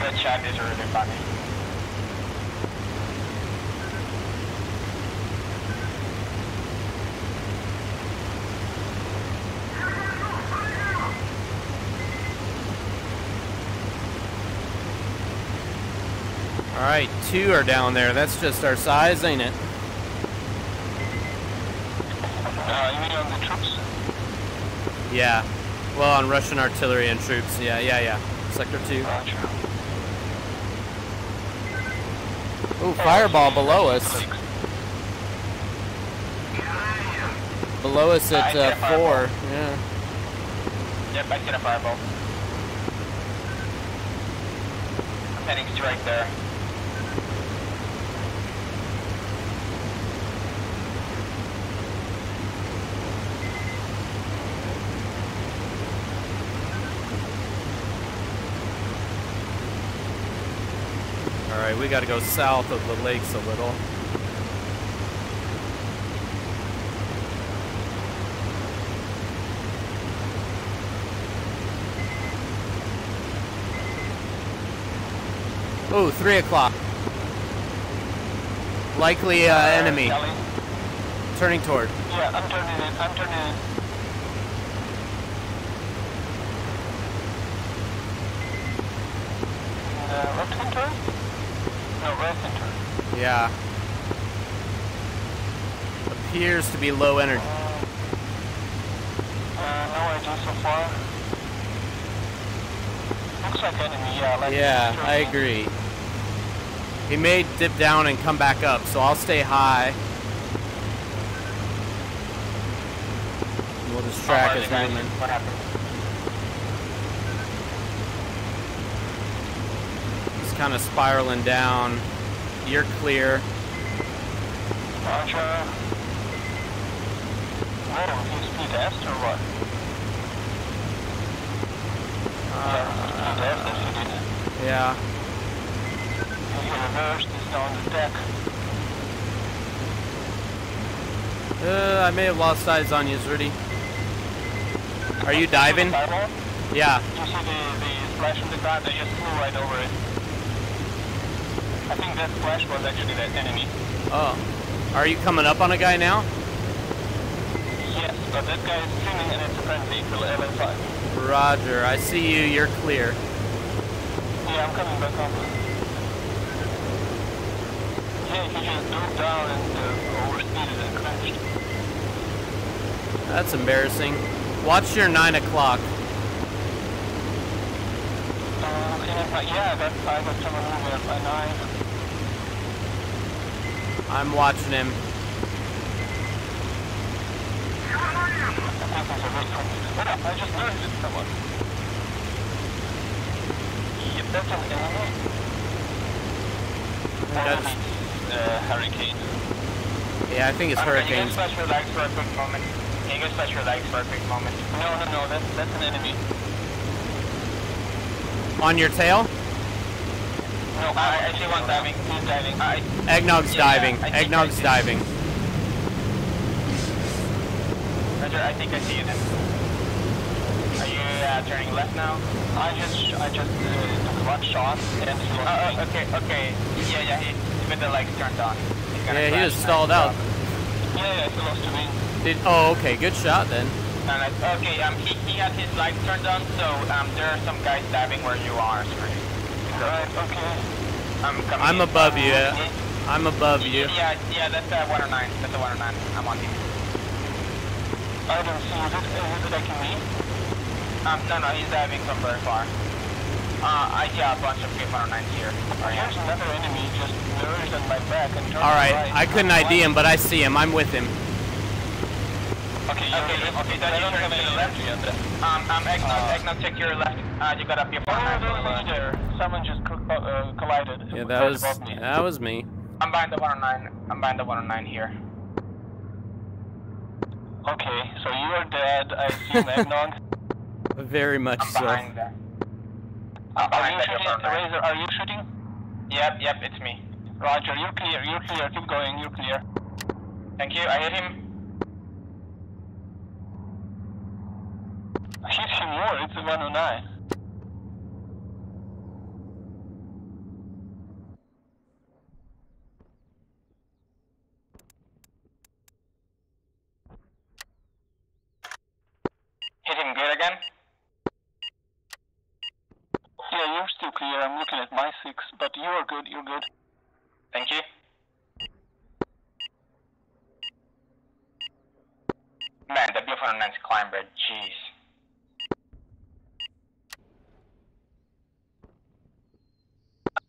that shot is really funny. All right, two are down there. That's just our size, ain't it? Uh, you mean on the troops? Yeah. Well, on Russian artillery and troops. Yeah, yeah, yeah. Sector two. Roger. Ooh, fireball below us. Below us at uh, four. Yeah. Yep, I see the fireball. I'm heading straight there. All right, we got to go south of the lakes a little. Ooh, three o'clock. Likely uh, enemy turning toward. Yeah, I'm turning in. I'm turning in. Uh, left hand turn? No, right hand turn. Yeah. Appears to be low energy. Uh, no idea so far. Looks like enemy, yeah. Like Yeah, I agree. He may dip down and come back up, so I'll stay high. We'll just track his movement. What happened? He's kind of spiraling down. You're clear. Roger. Whoa, he speed S or what? yeah, speed S if he did. Yeah. He reversed, he's on the deck. Uh, I may have lost eyes on you, Zrudy. Are you diving? Yeah. You see the, the splash of the ground? I just flew right over it. I think that splash was actually the enemy. Oh. Are you coming up on a guy now? Yes, but that guy is swimming and it's a friend vehicle, LN5. Roger. I see you. You're clear. Yeah, I'm coming back up. Yeah, he just dove down and uh, overspeeded and crashed. That's embarrassing. Watch your 9 o'clock. Uh, yeah, that's, I got someone moving at my 9. I'm watching him. I think there's a risk from What up? I just noticed someone. Yep, that's an enemy. That's- uh, hurricane. Yeah, I think it's Um, Can you hurricanes. just your legs for a quick moment? Can you just touch your legs for a quick moment? No, no, no, that's, that's an enemy. On your tail? No, I, I see one diving. He's diving. I, Eggnog's Yeah, diving. I think I Eggnog's see. diving. Roger, I think I see you then. Are you uh, turning left now? I just, I just uh, took one shot and he Uh, okay, okay. Yeah, yeah, he, with the legs turned on. He's Yeah, he crash was stalled out. Yeah, yeah, he lost to me. Did oh okay, good shot then. And I, okay, um, he, he had his lights turned on, so um, there are some guys diving where you are, sorry. Right, okay. I'm coming I'm above you. Yeah, I'm above you. Yeah, yeah, that's uh, 109. That's a 109. I'm on you. I don't see, is it, is it attacking me? Um, no, no, he's diving from very far. Uh, I see a bunch of K109s here. Or here's another enemy just merged on my back and turned All right, right. I couldn't ID him, but I see him. I'm with him. Okay, you're, Okay, okay, okay, I then you don't turn have to any the left. energy. Um, um, Eggnog, Uh, Eggnog, check your left. Uh, you got up your Oh, 409. there's a leader. Someone just co- uh, collided. Yeah, that was me. that was me. I'm behind the 109. I'm behind the 109 here. Okay, so you are dead. I assume (laughs) eggnog. Very much I'm so. behind the... Uh, are you shooting? K109. Razor, are you shooting? Yep, yep, it's me. Roger, you're clear. You're clear. Keep going. You're clear. Thank you. I hit him. Hit him more. It's a 109. clear. I'm looking at my six, but you are good. You're good. Thank you. Man, the Buford Nance climb bridge, jeez.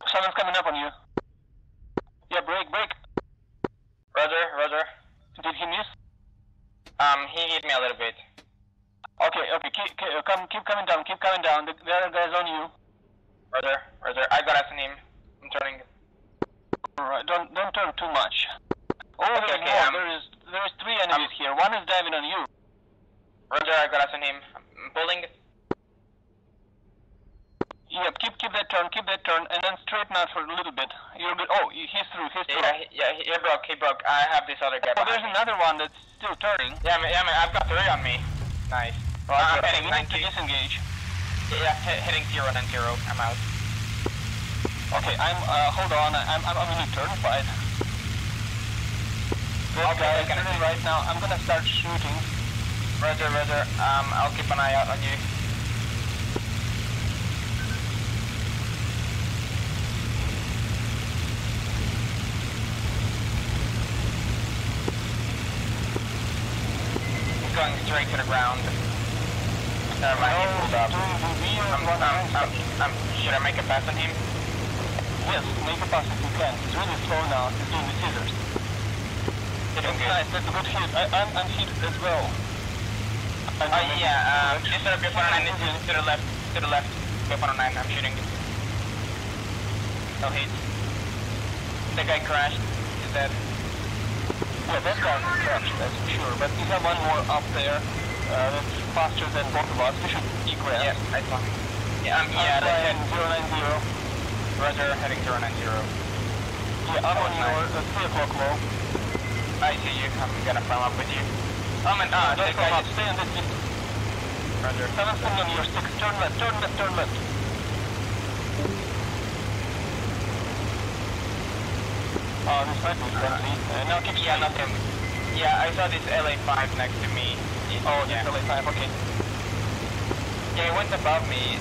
Someone's coming up on you. Yeah, break, break. Roger, Roger. Did he miss? Um, he hit me a little bit. Okay, okay. Keep, keep, uh, come, keep coming down. Keep coming down. The, the other guy's on you. Roger, Roger. I got us on him. I'm turning. All right. Don't don't turn too much. Oh, Okay, there's okay, more. um, there is there is three enemies here. One is diving on you. Roger, I got us on him. I'm pulling. Yep. Keep keep that turn. Keep that turn, and then straighten out for a little bit. You're good. Oh, he- he's through. He's through. Yeah, he- yeah, he, he broke. I have this other guy Oh, there's me. another one that's still turning. Yeah, man, yeah, man, I've got three on me. Nice. I'm Okay, heading we need to disengage. Yeah, he- heading zero and zero. I'm out. Okay, I'm. Uh, hold on. I'm I'm, I'm a turn fight. This Okay, guy I is turning right now. I'm gonna start shooting. Roger, Roger. Um, I'll keep an eye out on you. He's going straight to the ground. Never mind, he pulled up. I'm, I'm, I'm, I'm, should I make a pass on him? Yes, make a pass if you can. He's really slow now. He's doing the scissors. Doing That's nice. That's a good hit. I, I'm, I'm hit as well. Oh gonna- yeah, um, this is B109 is to the left, to the left. B109, I'm shooting. No hit. The guy crashed. He's dead. Yeah, that guy is crushed, that's for sure. But we have one more up there. Uh, that's faster than both of us. We should egress. Yeah, I saw. Yeah, um, I'm yeah, that's flying it. 090. Roger, heading 090. Yeah, I'm on your uh, 3 o'clock low. I see you. I'm gonna follow up with you. Oh man, ah, Don't the come guy up. just... Stay on this distance. Roger. Seven stand on your 6. Turn left, turn left, turn left. Oh, this be friendly. Uh, now keep Yeah, straight. not him. Yeah, I saw this LA5 next to me. Oh, yeah. that's LA 5, okay. Yeah, it went above me.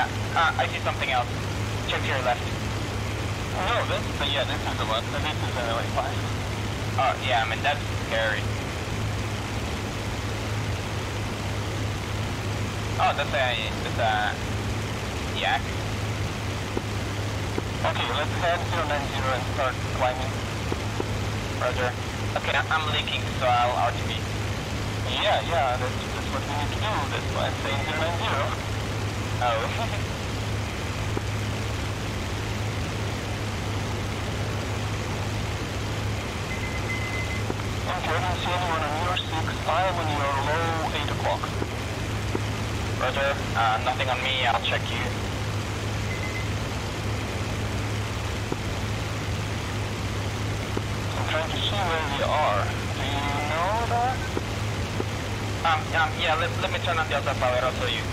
Uh, uh, I see something else. Check to your left. No, this is yeah, this is the one. This is an LA 5. Oh, yeah, I mean, that's scary. Oh, that's a, that's a yak. Okay, let's head 090 and start climbing. Roger. Okay, I'm leaking, so I'll RTB. Yeah, yeah, that's, that's what we need to do. That's why I'm saying 090. Oh. (laughs) Okay, I don't see anyone on your 6. I am on your low 8 o'clock. Roger. Uh, nothing on me. I'll check you. Trying to see where we are. Do you know that? Um, um, yeah, let, let me turn on the autopilot. I'll tell you.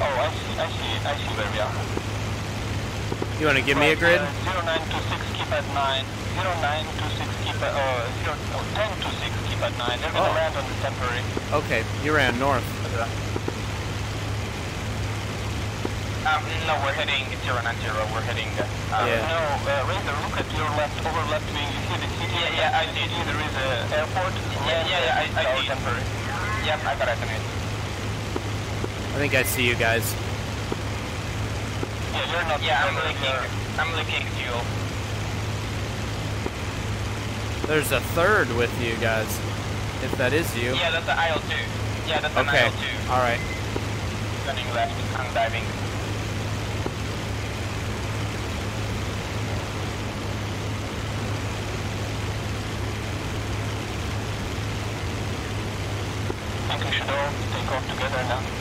Oh, I see, I see, I see where we are. You want to give me a grid? Uh, 0926, keep at 9. 0926, keep at, uh, 0, oh, 1026, keep at 9. They're gonna Oh. land on the temporary. Okay, you ran north. Um, no, we're heading 090. We're heading, uh, Yeah. No, uh, Razor, look at your left, over left wing. You see the city? Yeah, yeah, I see. There is a airport. Yeah, yeah, yeah, I- I Our see. temporary. Yep, I got estimate. I think I see you guys. Yeah, you're not. Yeah, I'm looking, leaking. you're- I'm leaking fuel. There's a third with you guys. If that is you. Yeah, that's the IL-2. Yeah, that's an Okay. IL-2. All right. Turning left. I'm diving. I think we should all take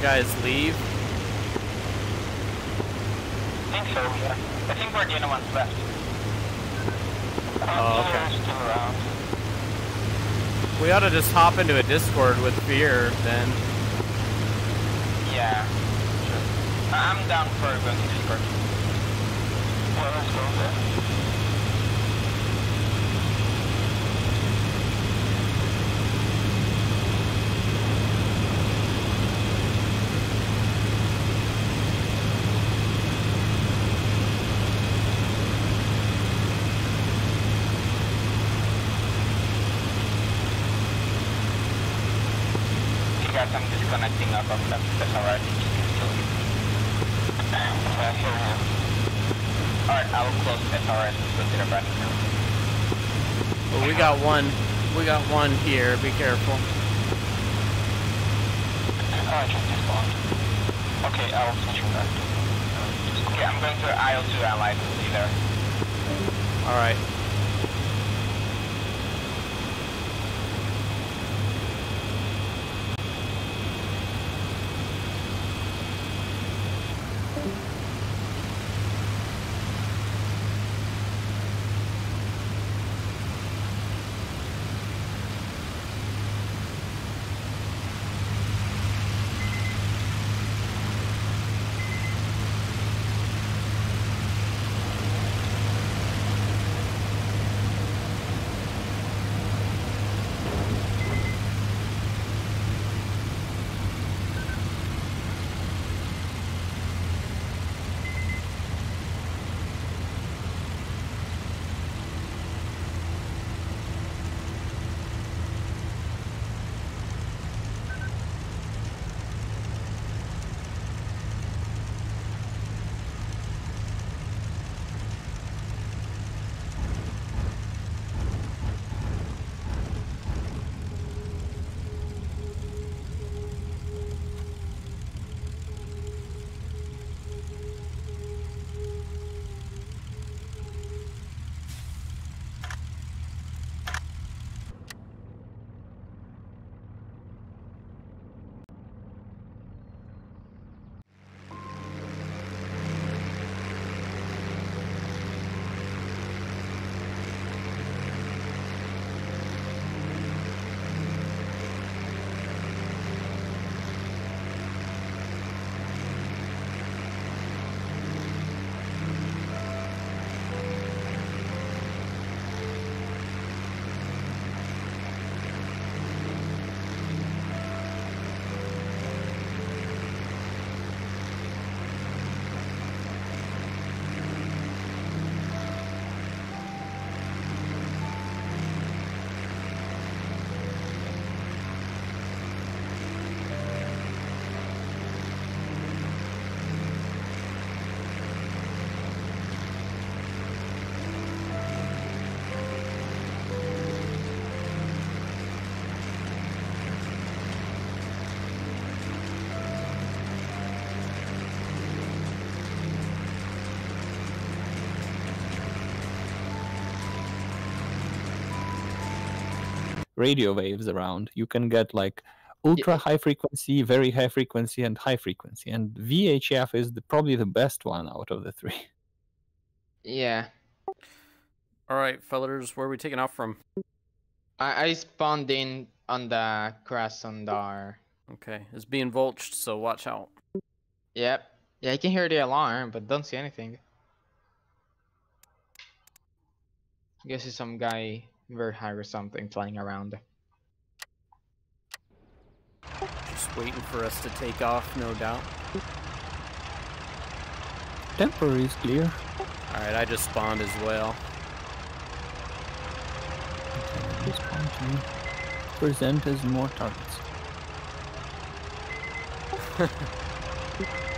guys leave? I think so, yeah. I think we're the only ones left. Oh, okay. They're Still around. We ought to just hop into a Discord with Fear then. Yeah, sure. I'm down for going to Discord. Well, let's go. Guys, I'm disconnecting out of that. That's alright. Yeah, here we are. Alright, I will close SRS and go to the back. Well, we got one. We got one here. Be careful. I just despawned. Okay, I will switch you back. Okay, I'm going to IL2 Allied. See there. All radio waves around. You can get like ultra high frequency, very high frequency, and high frequency. And VHF is the, probably the best one out of the three. (laughs) Yeah. All right, fellers, where are we taking off from? I, I spawned in on the Krasnodar. Okay, it's being vultures, so watch out. Yep. Yeah, I can hear the alarm, but don't see anything. I guess it's some guy very high or something flying around. Just waiting for us to take off, no doubt. Temporary is clear. All right, I just spawned as well. Respond to me. Present as more targets. (laughs)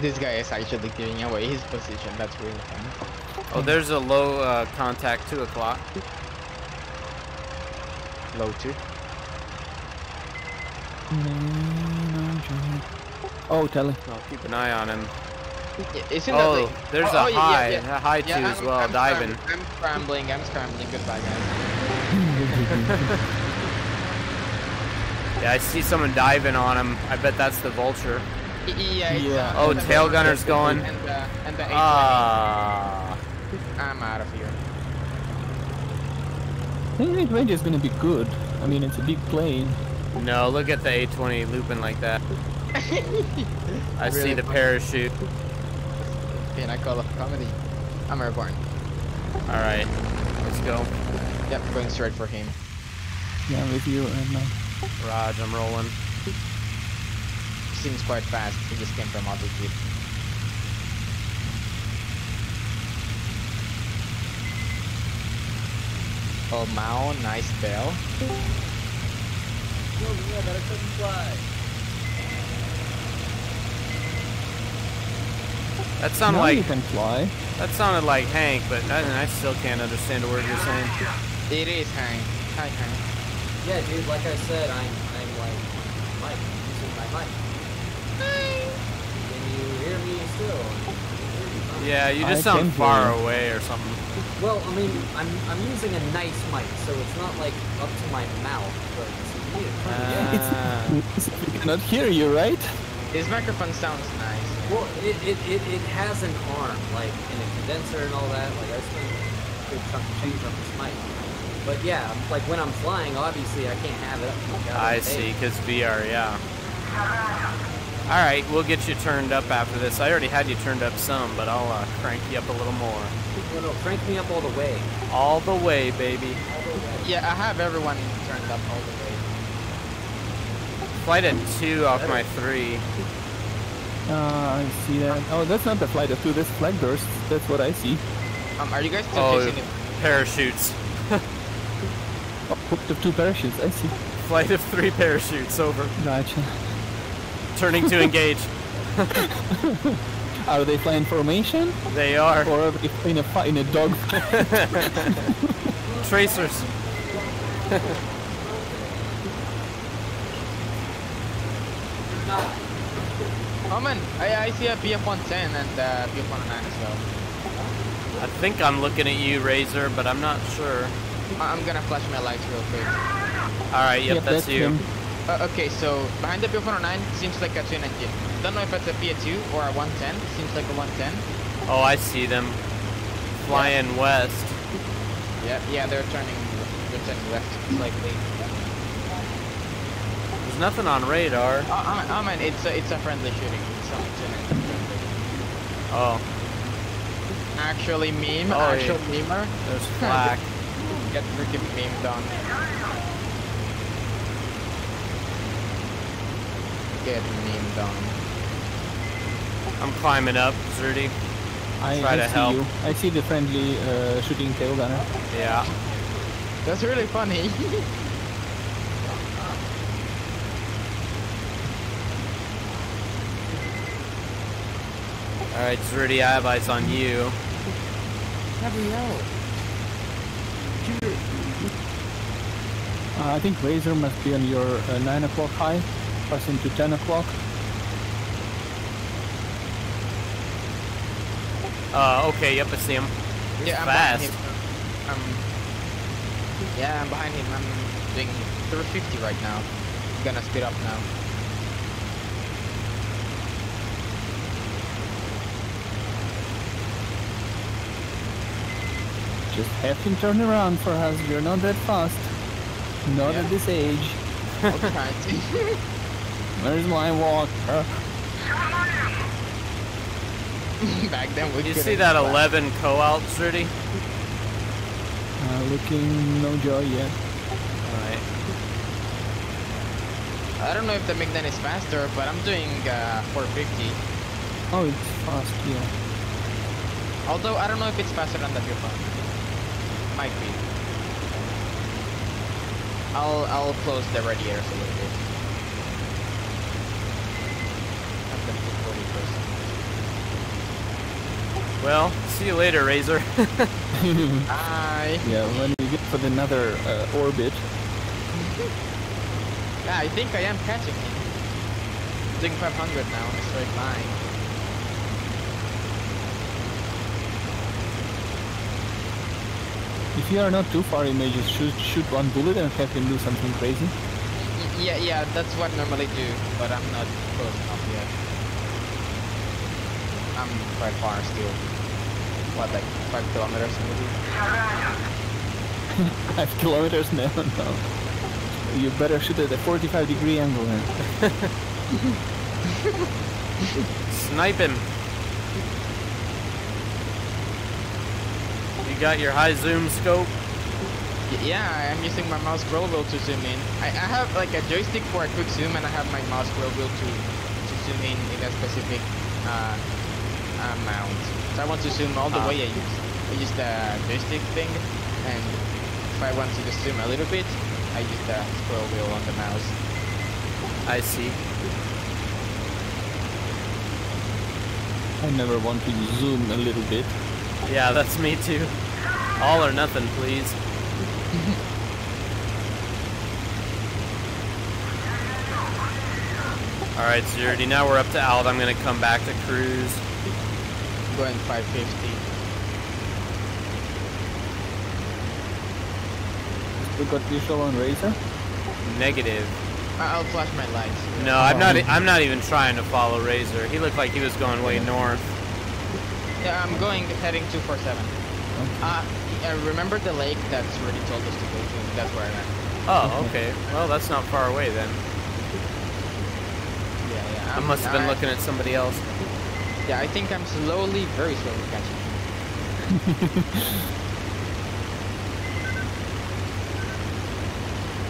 This guy is actually giving away his position. That's really fun. Oh, there's a low uh, contact, two o'clock. Low two. Oh, Telly. I'll keep an eye on him. Yeah, Isn't Oh, that the... there's oh, a oh, high, yeah, a high yeah. too Yeah, as I'm- well, I'm diving. scrambling, I'm scrambling, I'm scrambling. Goodbye, guys. (laughs) Yeah, I see someone diving on him. I bet that's the vulture. Y- Yeah, Yeah. uh, Oh, tail gunner's going. And the, and the A20. Ah. I'm out of here. I think mid range is gonna be good. I mean, it's a big plane. No, look at the A20 looping like that. (laughs) I see Really the funny. parachute. Pinnacle of comedy. I'm airborne. All right, let's go. Yep, going straight for him. Yeah, with you and uh, Raj, I'm rolling. Seems quite fast. He just came from altitude. Oh, Mao, nice bell. That sounded now like you can fly. that sounded like Hank, but I, I still can't understand a word you're saying. It is Hank. Hi, Hank. Yeah, dude, like I said, I'm, I'm like, Mike, using my mic. Can you hear me still? Yeah, you I just sound far you. away or something. Well, I mean, I'm, I'm using a nice mic, so it's not like up to my mouth, but so you need to it. Ah. (laughs) we cannot hear you, right? His microphone sounds nice. Well, it, it, it, it has an arm, like, and a condenser and all that. Like, I spent a good chunk of change on this mic. But yeah, like when I'm flying, obviously I can't have it up to my goddamn I see, because VR, yeah. All right, we'll get you turned up after this. I already had you turned up some, but I'll uh, crank you up a little more. Well, no, crank me up all the way. All the way, baby. Yeah, I have everyone turned up all the way. Flight at two off my three. Uh, I see that. Oh, that's not the flight of two. That's flag bursts. That's what I see. Um, are you guys still Oh, chasing it? parachutes. Oh, hooked of two parachutes. I see. Flight of three parachutes over. Gotcha. Turning to engage. Are they playing formation They are or are they in a fi- in a dog? (laughs) (laughs) tracers. Oh man, I, I see a BF-110 and uh, BF-109 as well. I think I'm looking at you, Razor, but I'm not sure. I- I'm gonna flash my lights real quick. All right, yep, Yep, that's you. him. Uh, okay, so behind the P409 seems like a twin engine. Don't know if it's a Pe-2 or a 110. Seems like a 110. Oh, I see them flying west. Yeah, yeah, they're turning, they're turning left slightly. There's nothing on radar. Oh, man, oh man, it's a, it's a friendly shooting. It's not twin friendly. Oh, Actually meme, Oh, actual yeah. memer. there's (laughs) flak. Get freaking memed on. Get memed on. I'm climbing up, Zerdy. I, Try I to see help. you. I see the friendly uh, shooting tail gunner. Yeah. That's really funny. (laughs) All right, Zerdy, I have eyes on you. Uh, I think Razor must be on your uh, 9 o'clock high, passing to 10 o'clock. Uh, okay, yep, I see him. yeah, I'm fast. behind him. Um, yeah, I'm behind him. I'm doing 350 right now. I'm gonna speed up now. Just have him turn around for us. We're not that fast. Not Yeah. at this age. (laughs) I'll try to. Where's my walk? (laughs) Back then we You see that fly. 11 co-out, Zerdy? uh, looking no joy yet. All right. I don't know if the MiG-9 is faster, but I'm doing uh, 450. Oh, it's fast, yeah. Although I don't know if it's faster than the Bufa. Might be. I'll I'll close the radiators a little bit. Well, see you later, Razor. (laughs) Bye. (laughs) Yeah, when we get for another uh, orbit. yeah, I think I am catching him. Doing 500 now, so I'm fine. If you are not too far, you may just shoot, shoot one bullet and have him do something crazy. Yeah, yeah, that's what I normally do, but I'm not close enough yet. I'm quite far still. What, like five kilometers maybe? (laughs) Five kilometers? No, no. You better shoot at a 45 degree angle then. (laughs) Snipe him. You got your high zoom scope? Yeah, I'm using my mouse scroll wheel to zoom in. I, I have like a joystick for a quick zoom, and I have my mouse scroll wheel to to zoom in in a specific uh, amount. So I want to zoom all the Ah. way. I use I use the joystick thing, and if I want to just zoom a little bit, I use the scroll wheel on the mouse. I see. I never want to zoom a little bit. Yeah, that's me too. All or nothing, please. (laughs) Alright, Zerdy, now we're up to Alt. I'm gonna come back to cruise. Going 550. We got visual on Razor. Negative. I- I'll flash my lights. No, I'm not. I'm not even trying to follow Razor. He looked like he was going way north. Yeah, I'm going heading 247. Uh, uh, remember the lake that's already told us to go to? That's where I'm at. Oh, okay. Well, that's not far away then. Yeah, yeah. I I'm- must have been I- looking at somebody else. Yeah, I think I'm slowly, very slowly catching.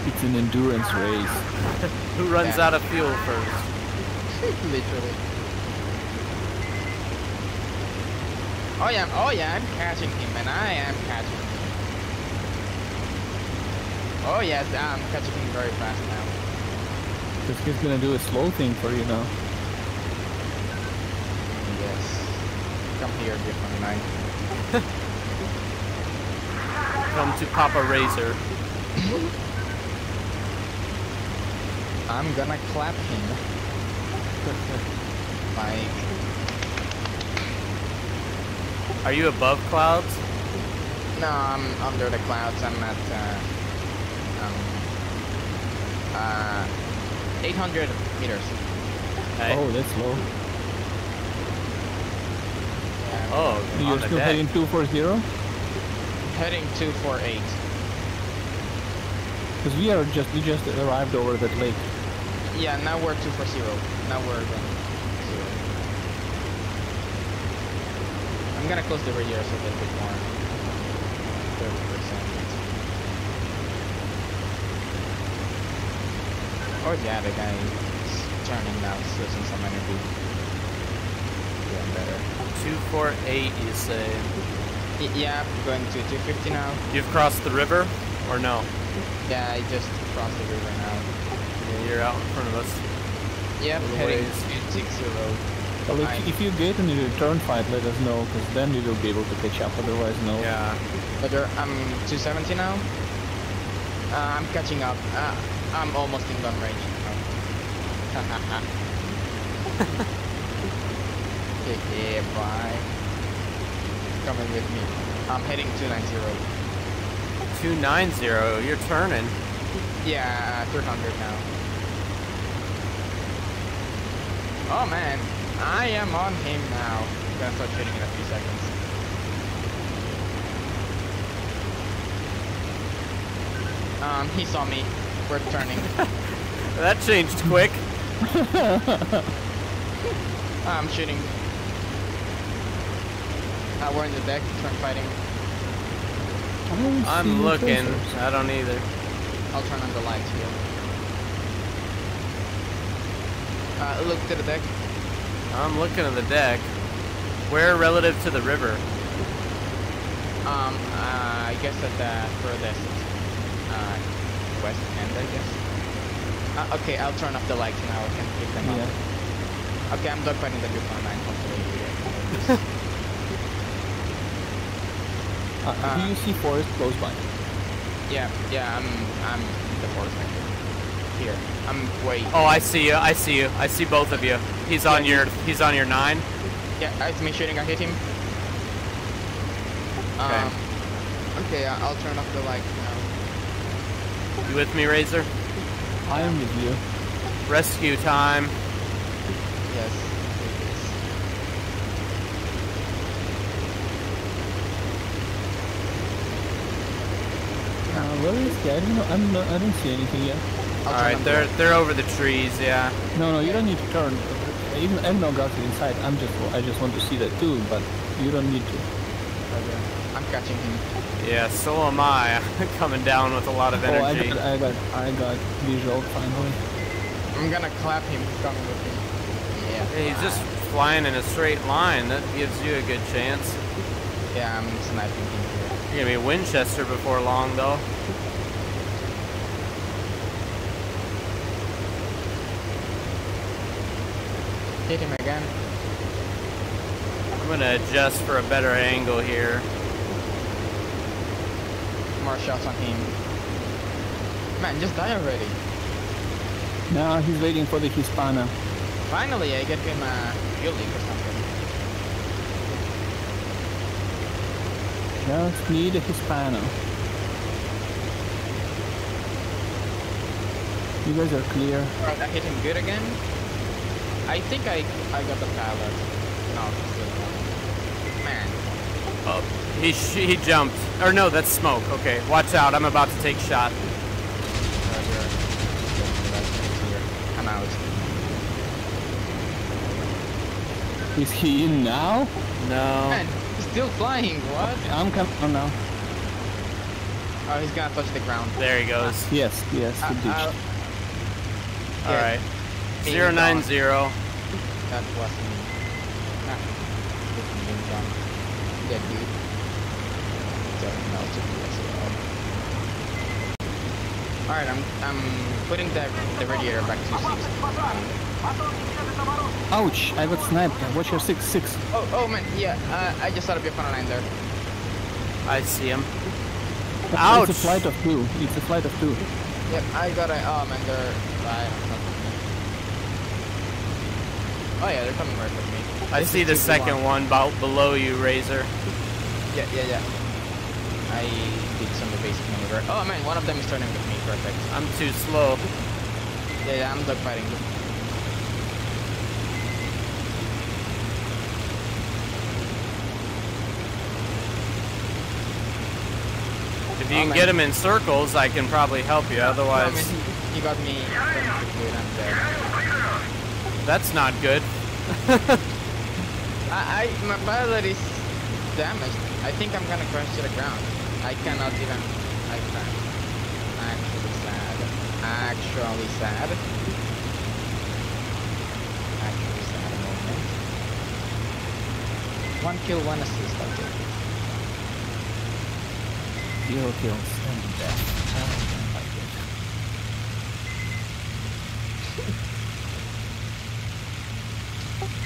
It's an endurance race. (laughs) Who runs Yeah. out of fuel first? (laughs) Literally. Oh yeah, oh yeah, I'm catching him, and I am catching him. Oh yes, I'm catching him very fast now. Because he's gonna do a slow thing for you now. Come here, G29. (laughs) Come to Papa Razor. I'm gonna clap him. (laughs) like, Are you above clouds? no, I'm under the clouds. I'm at, uh, um, uh, 800 meters. Hey. Oh, that's low. Yeah. Oh, You're still deck. heading 240? Heading 248. Because we are just we just arrived over that lake. Yeah, now we're 240. Now we're going zero. I'm gonna close the radios a little bit more. 30%. Oh yeah, the guy is turning now, it's losing some energy. Doing better. 248, you say. Y- yeah, going to 250 now. You've crossed the river? Or no? Yeah, I just crossed the river now. Yeah, you're out in front of us. Yep, Little heading ways. to 60. Well, if, if you get into a turn fight, let us know, because then we will be able to catch up. Otherwise, no. Yeah. But there, I'm 270 now. Uh, I'm catching up. Uh, I'm almost in gun range. (laughs) (laughs) yeah, yeah, bye. Coming with me. I'm heading 290. 290, you're turning. Yeah, 300 now. Oh man, I am on him now. Gonna start shooting in a few seconds. Um, he saw me. We're turning. (laughs) That changed quick. (laughs) I'm shooting. Uh, we're the deck, turn fighting. I don't see I'm looking. I don't either. I'll turn on the lights here. Uh, look to the deck. I'm looking at the deck. Where relative to the river? Um, uh, I guess at the furthest, uh, west end, I guess. Uh, okay, I'll turn off the lights now. I can keep them Yeah. up. Okay, I'm dogfighting the Group 9, hopefully. Uh, Uh, do you see forest close by? yeah, yeah, I'm, I'm the forest sector. Here, I'm way. Oh, I see you. I see you. I see both of you. He's on Yeah, your. He's on your nine. Yeah, it's me shooting. I hit him. Okay. Um, I'm Okay, I- I'll turn off the light now. You with me, Razor? I am with you. Rescue time. Yes. Where is he? I don't know. I'm not, I don't see anything yet. I'll All turn right, on the they're light. they're over the trees. Yeah. No, no, you don't need to turn. Even Eggnog got it inside. I'm just, I just want to see that too, but you don't need to. Okay. I'm catching him. Yeah. So am I. (laughs) Coming down with a lot of Oh, I energy. got, I got, I got visual finally. I'm gonna clap him. He's coming with me. Yeah. Hey, he's just flying in a straight line. That gives you a good chance. Yeah, I'm sniping him here. You're gonna be Winchester before long, though. Hit him again. I'm gonna adjust for a better angle here. More shots on him. Man, just die already. Now he's waiting for the Hispano. Finally, I get him a fuel leak or something. Just need a Hispano. You guys are clear. Alright, I hit him good again. I think I I got the pallet. No, he's still coming. Man, Oh, he sh- he jumped. Or no, that's smoke. Okay, watch out. I'm about to take shot. right here. here. I'm out. Is he in now? No. Man, he's still flying. What? I'm coming on now. Oh, he's gonna touch the ground. There he goes. Yes, yes, he Uh, ditched. uh, All yeah, right. Being Zero nine gone. zero. That wasn't. Ah, didn't being gone. Dead dude. Doesn't melted me as well. Alright, I'm I'm putting the the radiator back to six. Ouch! I got sniped. Watch your six six. Oh oh man, yeah. Uh, I just saw the B-109 there. I see him. It's Ouch! a flight of two. It's a flight of two. Yep, I got a. Oh man, they're. right on top of me. Oh yeah, they're coming right for me. I This see the second one about below you, Razor. Yeah, yeah, yeah. I did some basic maneuver. Oh man, one of them is turning with me. Perfect. I'm too slow. Yeah, yeah, I'm dogfighting. You Oh, can get him in circles, I can probably help you. Otherwise, he, got me turning quickly and I'm dead. that's not good. (laughs) I, I, my pilot is damaged. I think I'm gonna crash to the ground. I cannot even. I can't. Actually sad. Actually sad. Actually sad moment. One kill, one assist. Okay. Kills and death. I don't like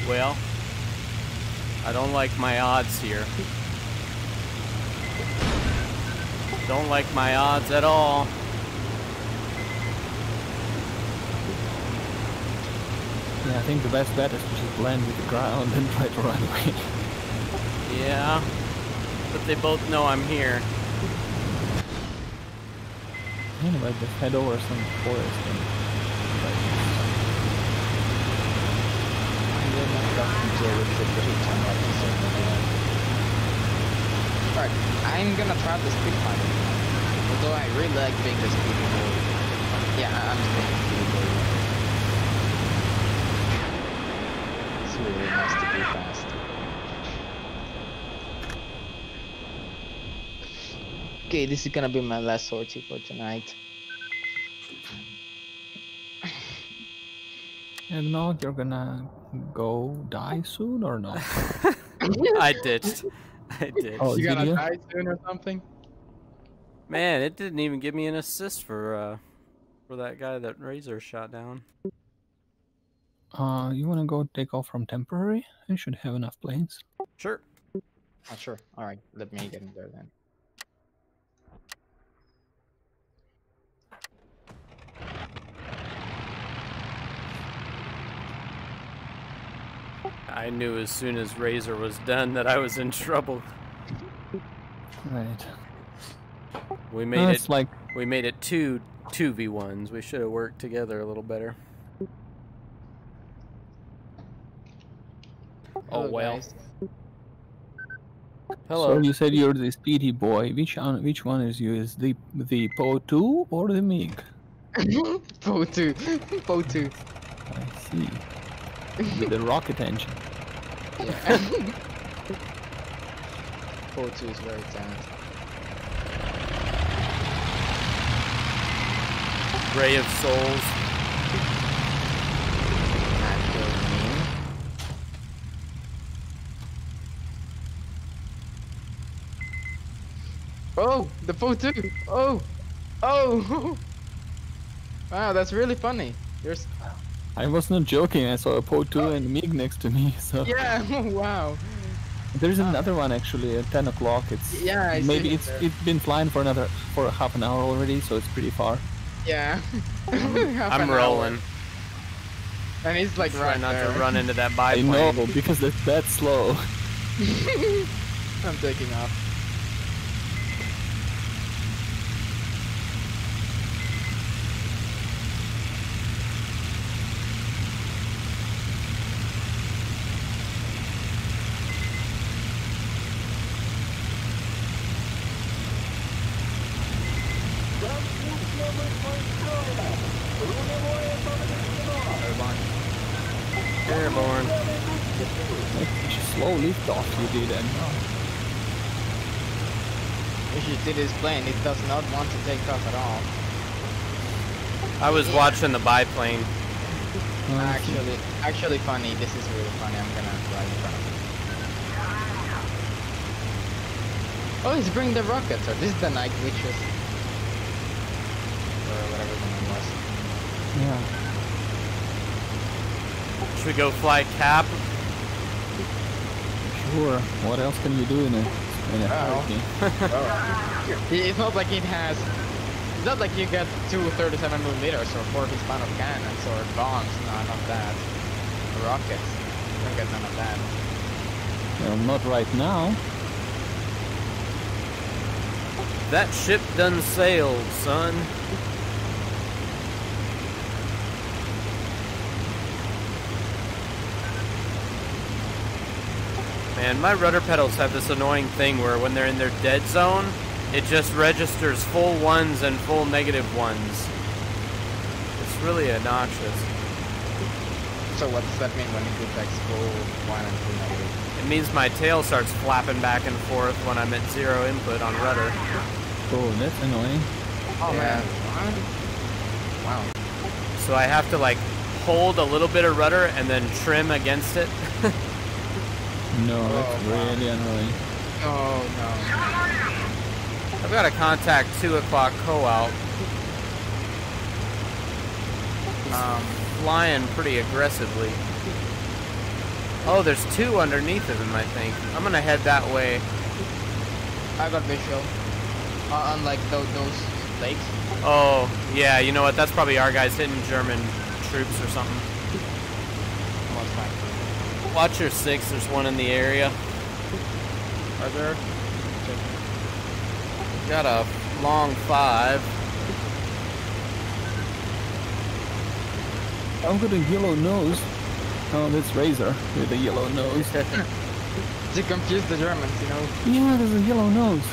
it. Well, I don't like my odds here. Don't like my odds at all. Yeah, I think the best bet is to just blend with the ground and try to run away. Yeah, but they both know I'm here. Anyway, just head over some forest and Alright, I'm gonna try the speed fighter. Although I really like being the speedy boy. Yeah, I'm just being the speedy boy. It's really nice to be fast. Okay, this is gonna be my last sortie for tonight. (laughs) Eggnog, you're gonna go die soon or not? (laughs) I ditched. I ditched. Oh, you did gonna you? die soon or something? Man, it didn't even give me an assist for uh for that guy that Razor shot down. Uh, you wanna go take off from temporary? I should have enough planes. Sure. Oh, sure. Alright, let me get in there then. I knew as soon as Razor was done that I was in trouble. Right. We made Uh, it. it's like We made it two two v ones. We should have worked together a little better. Oh well. guys. Hello. So you said you're the speedy boy. Which one? Which one is you? Is the the Po two or the Mig? (laughs) Po two. Po two. I see. With the rocket engine. (laughs) Yeah. Po two is very talented. Ray of Souls. Oh, the Po two. Oh, oh. (laughs) wow, that's really funny. You're. S- I was not joking. I saw a Po two oh. and Mig next to me. (laughs) So Yeah. (laughs) wow. there's ah. another one actually at 10 o'clock. It's Yeah, I maybe seen it it's there. it's been flying for another for half an hour already, so it's pretty far. Yeah. (laughs) I'm an hour. rolling. And he's like Try right not there. to run into that I know biplane. because that's that slow. I'm taking off. Airborne. Which slow lift off you did and If you plane, it does not want to take off at all. I was watching the biplane. Oh, Actually, actually funny. This is really funny. I'm gonna fly in front of it. Oh, he's bringing the rockets. So this is the night witches. Or whatever the name was. yeah. Should we go fly cap? Sure. What else can you do in a in a Oh. hurricane? (laughs) Oh. It's not like it has. It's not like you get two 37 millimeters or four Hispano cannons or bombs. None of that. Rockets. You don't get none of that. Well, not right now. That ship done sailed, son. Man, my rudder pedals have this annoying thing where when they're in their dead zone, it just registers full ones and full negative ones. It's really obnoxious. So what does that mean when it detects full one and full negative? It means my tail starts flapping back and forth when I'm at zero input on rudder. Oh, that's annoying. Oh Yeah. man. Wow. So I have to like hold a little bit of rudder and then trim against it. (laughs) No, oh, that's Oh, wow. really annoying. Oh I've got to contact 2 o'clock co-out. no. Um. Flying pretty aggressively. Oh, there's two underneath of him, I think. I'm gonna head that way. I got visual. Uh, unlike those, those lakes. Oh, yeah, you know what? That's probably our guys hitting German troops or something. Watch your six, there's one in the area. Are there? Got a long five. I'm got a yellow nose. Oh, that's Razor with a yellow nose. (laughs) To confuse the Germans, you know. yeah, there's a yellow nose.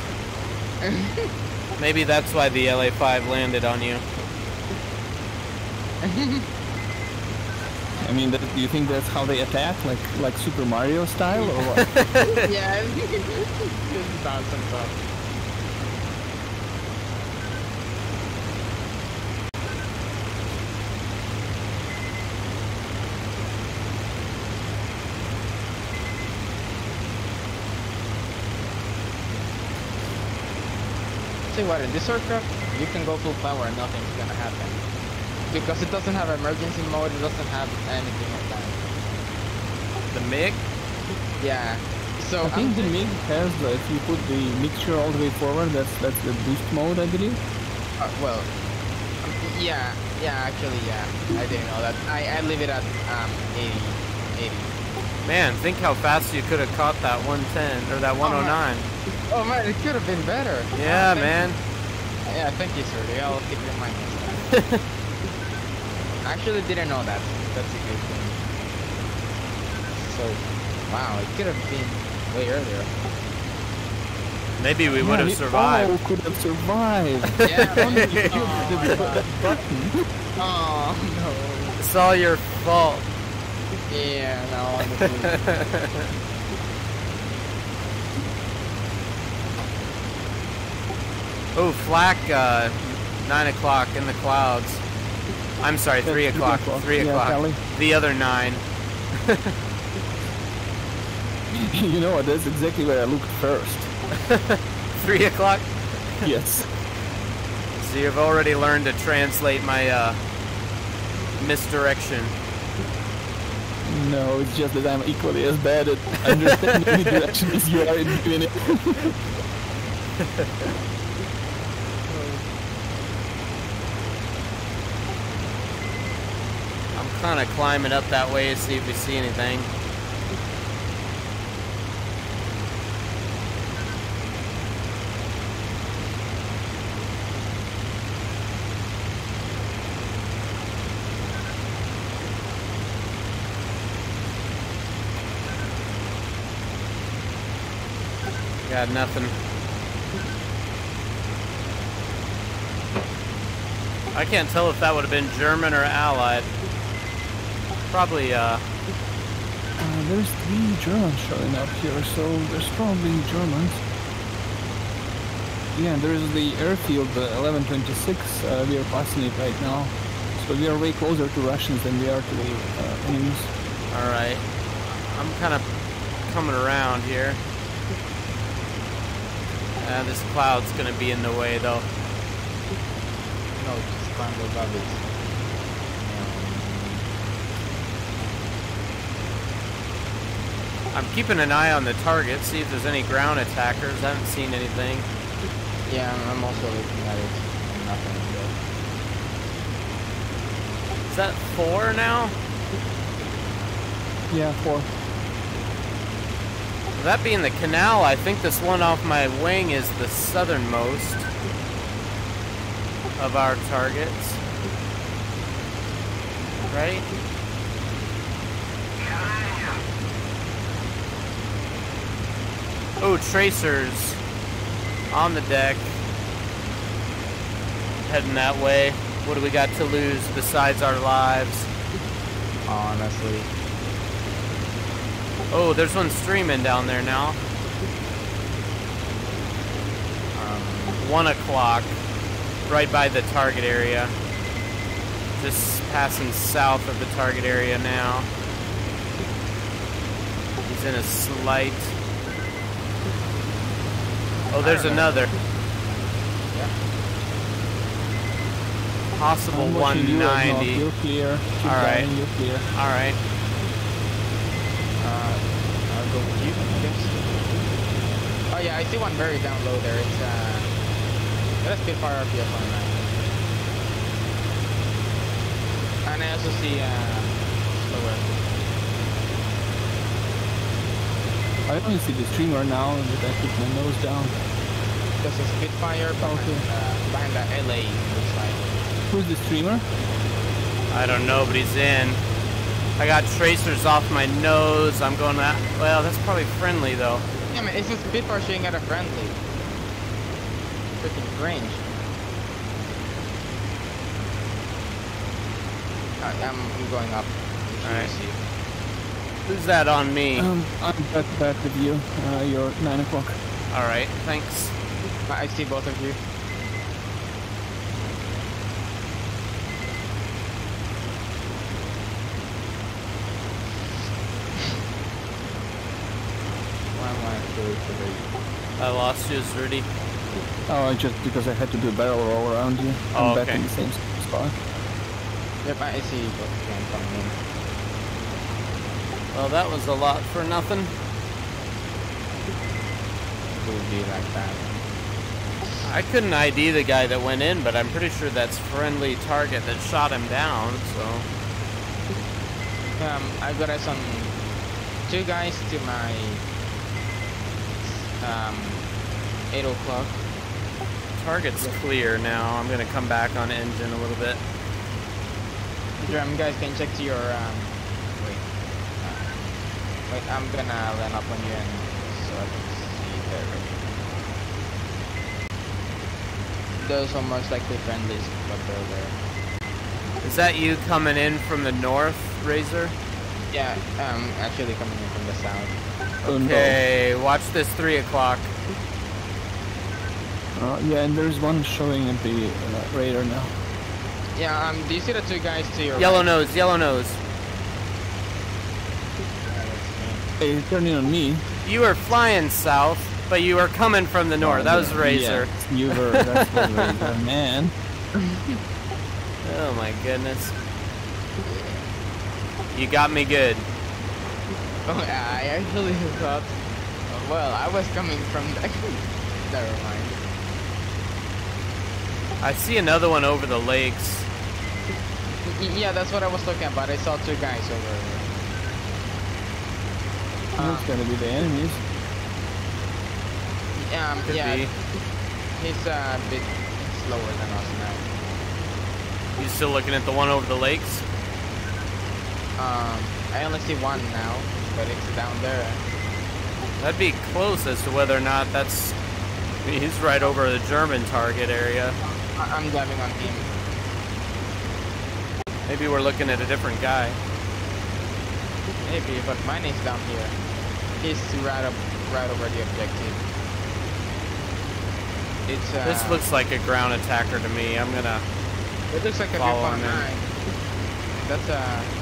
(laughs) Maybe that's why the LA-5 landed on you. I mean, do you think that's how they attack, like like Super Mario style, or what? (laughs) yeah. Just bouncing stuff. See what, in this aircraft, you can go full power and nothing's gonna happen. Because it doesn't have emergency mode, it doesn't have anything like that. The MiG? Yeah. So I think the I'm MiG has, uh, if you put the mixture all the way forward, that's that's the boost mode, I believe. Uh, well, um, yeah, yeah, actually, yeah. I didn't know that. I, I leave it at um 80, 80. Man, think how fast you could have caught that 110 or that 109. Oh man, oh oh it could have been better. Yeah, Oh, thank- man. Yeah, thank you, sir. I'll keep it in mind next time. I actually didn't know that. That's a good thing. So, wow, it could have been way earlier. Maybe we would have survived. all could have survived. (laughs) Yeah. Only you hit the button. oh no. It's all your fault. Yeah, no, honestly. (laughs) Oh, Flak, uh, 9 o'clock in the clouds. I'm sorry, 3 o'clock. o'clock. 3 o'clock. Kelly. The other 9. (laughs) you know what? That's exactly where I looked first. (laughs) 3 o'clock? Yes. So you've already learned to translate my uh, misdirection. No, it's just that I'm equally as bad at understanding the direction as you are in doing it. I'm kind of climbing up that way to see if we see anything. Got nothing. I can't tell if that would have been German or Allied. Probably, uh, Uh, there's three Germans showing up here, so there's probably Germans. Yeah, there's the airfield, the 1126. Uh, we are passing it right now. So we are way closer to Russians than we are to the uh, enemies. alright. I'm kind of coming around here. Uh, this cloud's gonna be in the way though. no, just climb above it. I'm keeping an eye on the target, see if there's any ground attackers. I haven't seen anything. Yeah, I'm- I'm also looking at it. Nothing good. Is that four now? Yeah, four. That being the canal, I think this one off my wing is the southernmost of our targets. Right? Oh, tracers on the deck. Heading that way. What do we got to lose besides our lives? Honestly. Oh, there's one streaming down there now. Um, One o'clock, right by the target area. Just passing south of the target area now. He's in a slight. Oh, there's another. Possible I'm watching you right now. 190. You're clear. Keep All right. going, You're clear. All right. uh, I'll go with you, I guess. Oh yeah, I see one very down low there. It's uh, that's Spitfire RPF on that. And I also see uh, slower. I only see the streamer now, but I put my nose down. There's a Spitfire behind, Okay. uh, behind the LA looks like. Who's the streamer? I don't know, but he's in. I got tracers off my nose. I'm going that. Well, that's probably friendly though. Yeah, man, it's just a Spitfire shooting at a friendly. Freaking range. Uh, I'm, I'm going up. Alright. See. Who's that on me? Um, I'm back, back with you. Uh, you're 9 o'clock. All right, thanks. I see both of you. Why am I so today? Lost you, Rudy. Oh, I just because I had to do a barrel roll around you. I'm Oh, back okay. in the same spot. Yep, I see both of them coming in. Well, that was a lot for nothing. It will be like that. I couldn't ID the guy that went in, but I'm pretty sure that's friendly target that shot him down. So Um, I got us on two guys to my um, 8 o'clock. Target's clear now. I'm gonna come back on engine a little bit. Drum guys can check to your um wait. Uh, wait, I'm gonna land up on you and so I can see there. Those are most likely friendlies, but they're there. Is that you coming in from the north, Razor? Yeah, um actually coming in from the south. Okay, watch this three o'clock. Uh, yeah, and there's one showing at the uh, radar now. Yeah, um do you see the two guys to your Yellow right? nose, yellow nose. Yeah, that's me. Hey, turning on me. You were flying south, but you were coming from the north. Oh, that was yeah, Razor. Yeah, you were. That's was Razor, man. (laughs) Oh my goodness. You got me good. Oh, (laughs) yeah, I actually thought. Well, I was coming from. The, (laughs) never mind. I see another one over the lakes. Yeah, that's what I was looking about. I saw two guys over there. That's gonna be the enemies. Um, Could yeah, be. he's uh, a bit slower than us now. You still looking at the one over the lakes? Um, I only see one now, but it's down there. That'd be close as to whether or not that's. I mean, he's right over the German target area. I'm diving on him. Maybe we're looking at a different guy. Maybe, but mine is down here. He's right up, right over the objective. It's uh, This looks like a ground attacker to me. I'm gonna. It looks like a follow him That's a.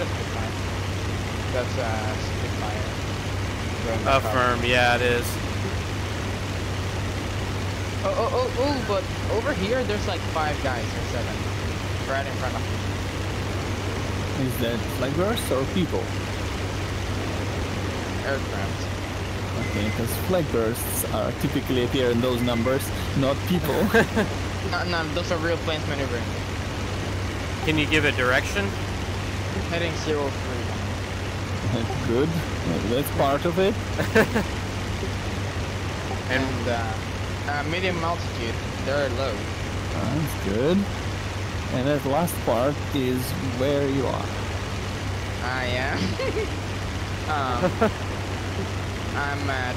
That's uh, a fine. That's a Spitfire. Going. Affirm, yeah, it is. Oh, oh, oh, oh, but over here there's like five guys or seven. Right in front of me. Is that flak bursts or people? Aircraft. Okay, because flak bursts are typically appear in those numbers, not people. (laughs) No, no, those are real planes maneuvering. Can you give a direction? Heading zero three. That's (laughs) good. That's part of it. And (laughs) And uh, uh, medium altitude, they're low. That's good. And that last part is where you are. I am. (laughs) um, I'm at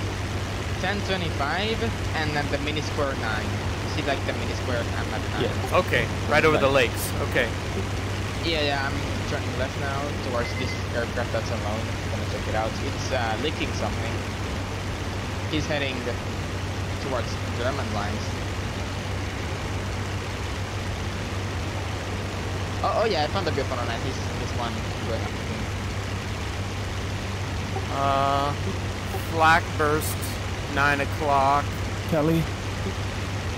1025 and then the mini square 9. You see like the mini square, I'm at 9. Yeah. okay, right over the lakes. Okay. Yeah, yeah, I'm turning left now towards this aircraft that's alone. I'm gonna check it out. It's uh, leaking something. He's heading towards German lines. Oh, oh yeah, I found the good one on that. He's this one going up. Uh, flak burst, nine o'clock. Kelly?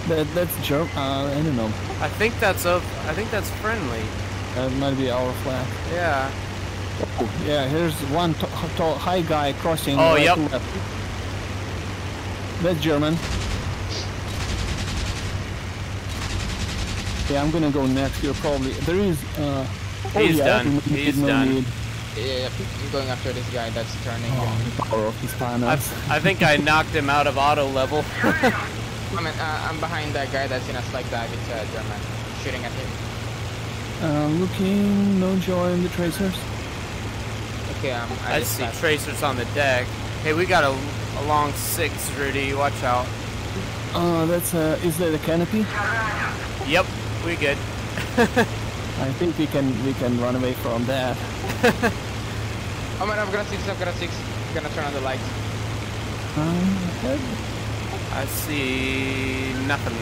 That that's Germ. Uh, I don't know. I think that's a. I think that's friendly. That might be our flak. Yeah. Oh, yeah. Here's one tall, high guy crossing. Oh, right yep. left. That's German. Yeah, I'm gonna go next. You're probably there is. Uh, oh, He's yeah, done. He's no done. need. Yeah, I'm going after this guy that's turning. Oh, the power of his I, panels. I think I knocked him out of auto level. (laughs) I mean, uh, I'm behind that guy that's in a slight dive. It's uh, German. Shooting at him. Uh, looking, no joy in the tracers. Okay, um, I, I just see passed. tracers on the deck. Hey, we got a, a long six, Rudy. Watch out. Uh, that's uh, is that a canopy? Yep, we good. (laughs) I think we can we can run away from that. (laughs) Oh man, I've got a six. I've got a six. I'm gonna turn on the lights. Um, that- I see nothing.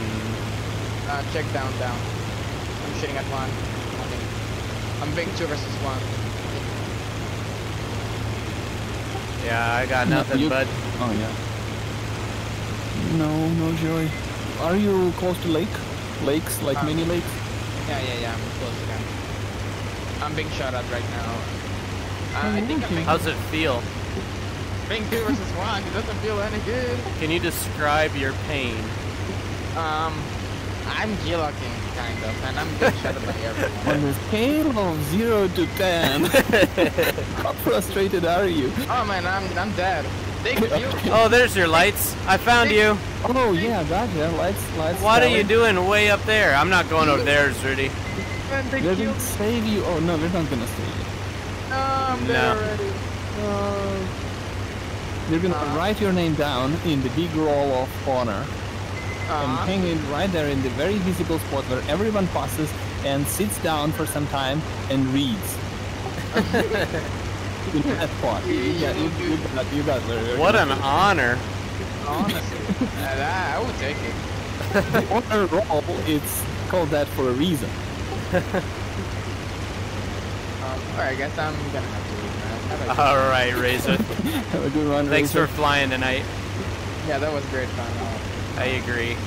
Uh, check down, down. I'm shooting at one. Nothing. I'm being two versus one. Yeah, I got No, nothing, you- bud. oh yeah. No, no joy. Are you close to lake? Lakes, like Um, mini lakes? Yeah, yeah, yeah. I'm close to them. I'm being shot at right now. Uh, I think I'm being, How's it feel? being two versus one. It doesn't feel any good. Can you describe your pain? Um, I'm G-locking. Kind of, and I'm being shot by everyone. (laughs) On a scale of zero to ten, (laughs) how frustrated are you? Oh man, I'm I'm dead. Thank. (laughs) Oh, there's your lights. I found you. Oh yeah, gotcha. Lights, lights. What are you doing way up there? I'm not going over there, Zrudy. Man, thank They're you. gonna save you. Oh no, they're not gonna save you. No, I'm No. dead already. They're gonna Uh. write your name down in the big roll of honor and Uh-huh. hang it right there in the very visible spot where everyone passes and sits down for some time and reads. (laughs) in that spot. You, you, got, you, you got, you got very, very What good. an honor. Honestly, I would take it. the honor roll. It's called that for a reason. (laughs) Um, alright, I guess I'm gonna have to leave now. Have a good- All right, Razor. (laughs) Have a good one. Thanks for flying tonight. yeah, that was great fun. I agree.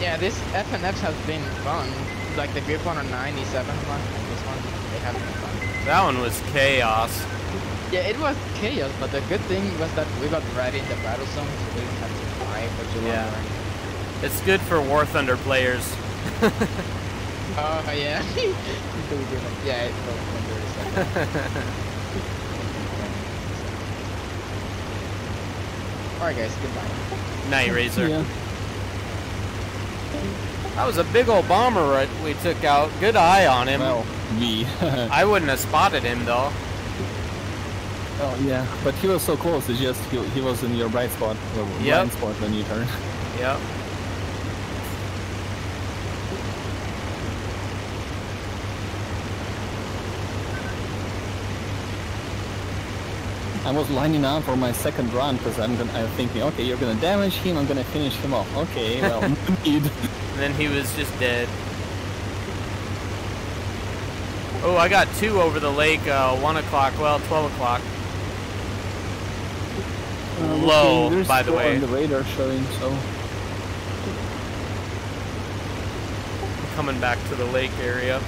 Yeah, this FNF has been fun. Like the Grip Honor 97 one and this one, they have been fun. That one was chaos. Yeah, it was chaos, but the good thing was that we got right in the battle zone, so we didn't have to fly for too long. Yeah. It's good for War Thunder players. (laughs) Oh, yeah. (laughs) Did it. yeah, it was when there is like Alright guys, goodbye. Night, Razor. Yeah. That was a big old bomber right we took out. Good eye on him. Well, me. (laughs) I wouldn't have spotted him though. oh yeah, but he was so close. It's just he, he was in your bright spot, or Yep. blind spot when you turn. Yep. I was lining up for my second run because I'm gonna. I'm thinking, okay, you're gonna damage him. I'm gonna finish him off. Okay, well, (laughs) need. And then he was just dead. Oh, I got two over the lake. Uh, one o'clock. Well, twelve o'clock. Uh, Low, looking- by the way. on the radar showing. So Coming back to the lake area.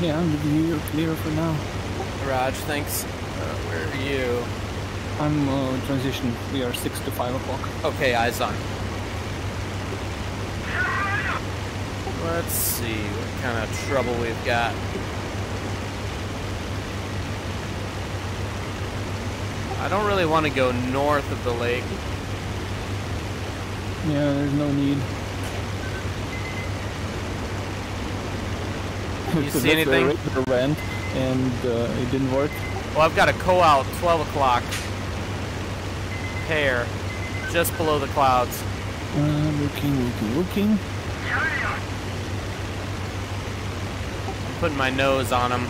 yeah, I'm giving you your clear for now. Raj, thanks. You? I'm uh, transition. We are six to five o'clock. Okay, eyes on. Let's see what kind of trouble we've got. I don't really want to go north of the lake. Yeah, there's no need. You (laughs) see anything? radar went, and uh, it didn't work. Well, I've got a co-out 12 o'clock pair just below the clouds. Uh, looking, looking, looking. I'm putting my nose on him.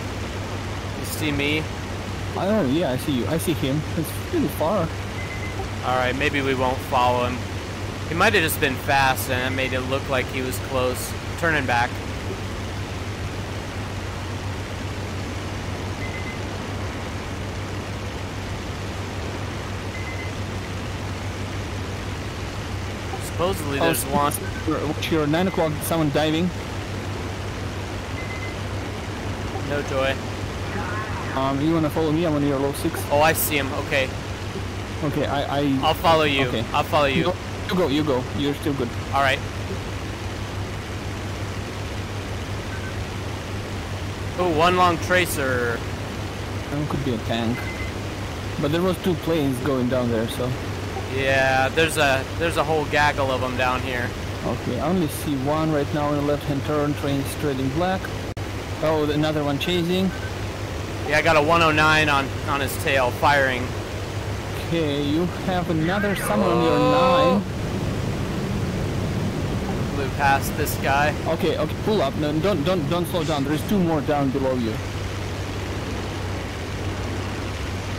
You see me? Oh yeah, I see you. I see him. It's pretty far. All right, maybe we won't follow him. He might have just been fast and it made it look like he was close. Turning back. Supposedly Oh, there's one. Watch your nine o'clock. Someone diving. No joy. Um, you wanna follow me? I'm on your low six. Oh, I see him. Okay, Okay, I, I. I'll follow you. Okay. I'll follow you. go, you go, you go. You're still good. All right. Oh, one long tracer. That could be a tank. But there was two planes going down there, so. Yeah, there's a there's a whole gaggle of them down here. Okay, I only see one right now in the left-hand turn. Train trading black. Oh, another one chasing. Yeah, I got a 109 on on his tail, firing. Okay, you have another someone on your Oh. nine. Flew past this guy. Okay, okay, pull up. No, don't, don't, don't slow down. There's two more down below you.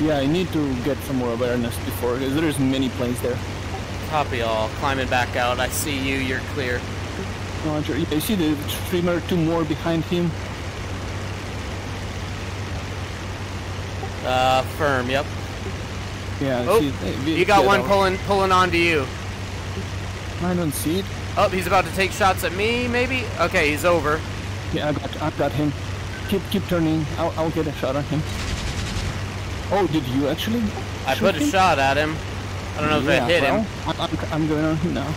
Yeah, I need to get some more awareness before, because there's many planes there. Copy all. Climbing back out. I see you. You're clear. Roger. Yeah, you see the streamer, two more behind him. Uh, firm. Yep. Yeah, Oh, see. You got one out. pulling pulling onto you. I don't see it. Oh, he's about to take shots at me. Maybe. Okay, he's over. Yeah, I got, I got him. Keep, keep turning. I'll, I'll get a shot on him. Oh, did you actually? I put a him? shot at him. I don't know if yeah, I hit well, him. I'm, I'm, going on him now.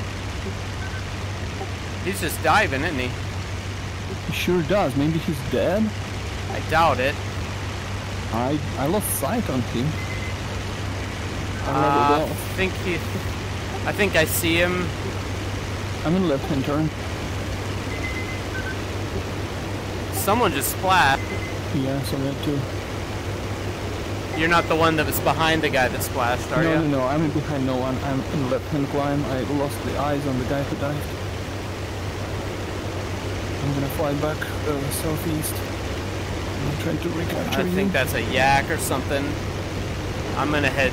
He's just diving, isn't he? He sure does. Maybe he's dead. I doubt it. I I lost sight on him. I Uh, I think he. I think I see him. I'm in left hand turn. Someone just splashed. Yeah, so that too. You're not the one that was behind the guy that splashed, are no, you? no, no. I'm behind no one. I'm in left hand climb. I lost the eyes on the guy who dived. I'm gonna fly back uh, southeast. I'm trying to recapture I you. think that's a yak or something. I'm gonna head.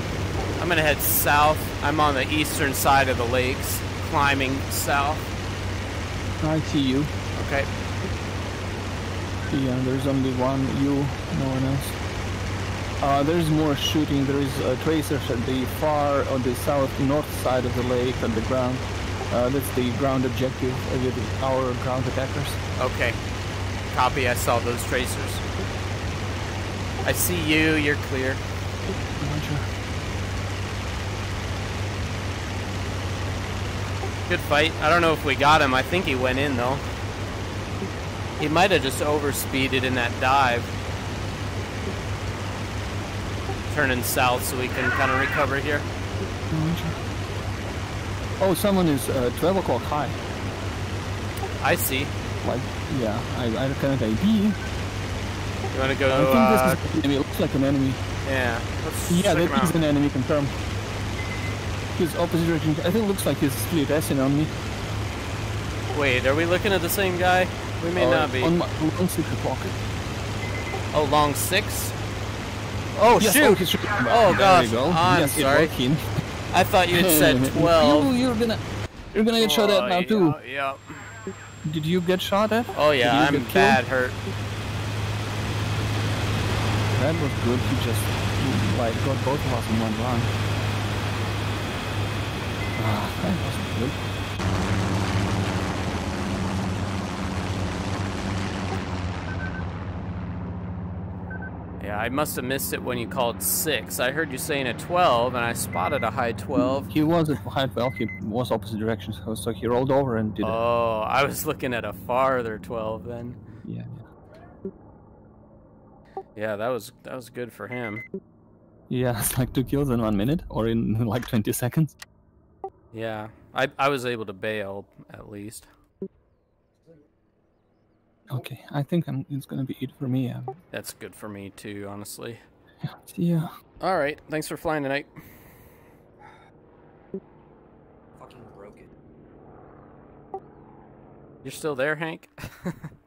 I'm gonna head south. I'm on the eastern side of the lakes, climbing south. I see you. Okay. Yeah, there's only one you, no one else. Uh, there's more shooting. There is uh, tracers at the far on the south north side of the lake at the ground. Uh, that's the ground objective with our ground attackers. Okay. Copy. I saw those tracers. I see you. You're clear. Good fight. I don't know if we got him. I think he went in though. He might have just overspeeded in that dive. Turning south so we can kind of recover here. Oh, someone is uh, 12 o'clock high. I see. Like, yeah, I, I cannot ID. You want to go? I think uh, this is an enemy. It looks like an enemy. yeah. Let's Yeah, check him that is an enemy confirmed. His opposite direction. I think it looks like he's split S-ing on me. Wait, are we looking at the same guy? We may Uh, not be. On my on secret pocket. Oh, long six. Oh Yes, shoot! he's. Oh, There gosh, you go. I'm yes, sorry. working. I thought you had said (laughs) twelve. You, you're gonna, you're gonna get shot at now too. Oh, Yeah. Did you get shot at? Oh yeah, I'm bad hurt. That was good. He just like got both of us in one run. Ah, that wasn't good. Yeah, I must have missed it when you called six. I heard you saying a twelve, and I spotted a high twelve. He was at high well. He was opposite direction, so, so he rolled over and did it. Oh, I was looking at a farther twelve then. Yeah. Yeah, that was that was good for him. Yeah, (laughs) it's like two kills in one minute or in (laughs) like 20 seconds. Yeah, I I was able to bail at least. Okay, I think I'm, it's gonna be it for me. Um, That's good for me too, honestly. see ya. All right, thanks for flying tonight. Fucking broke it. You're still there, Hank? (laughs)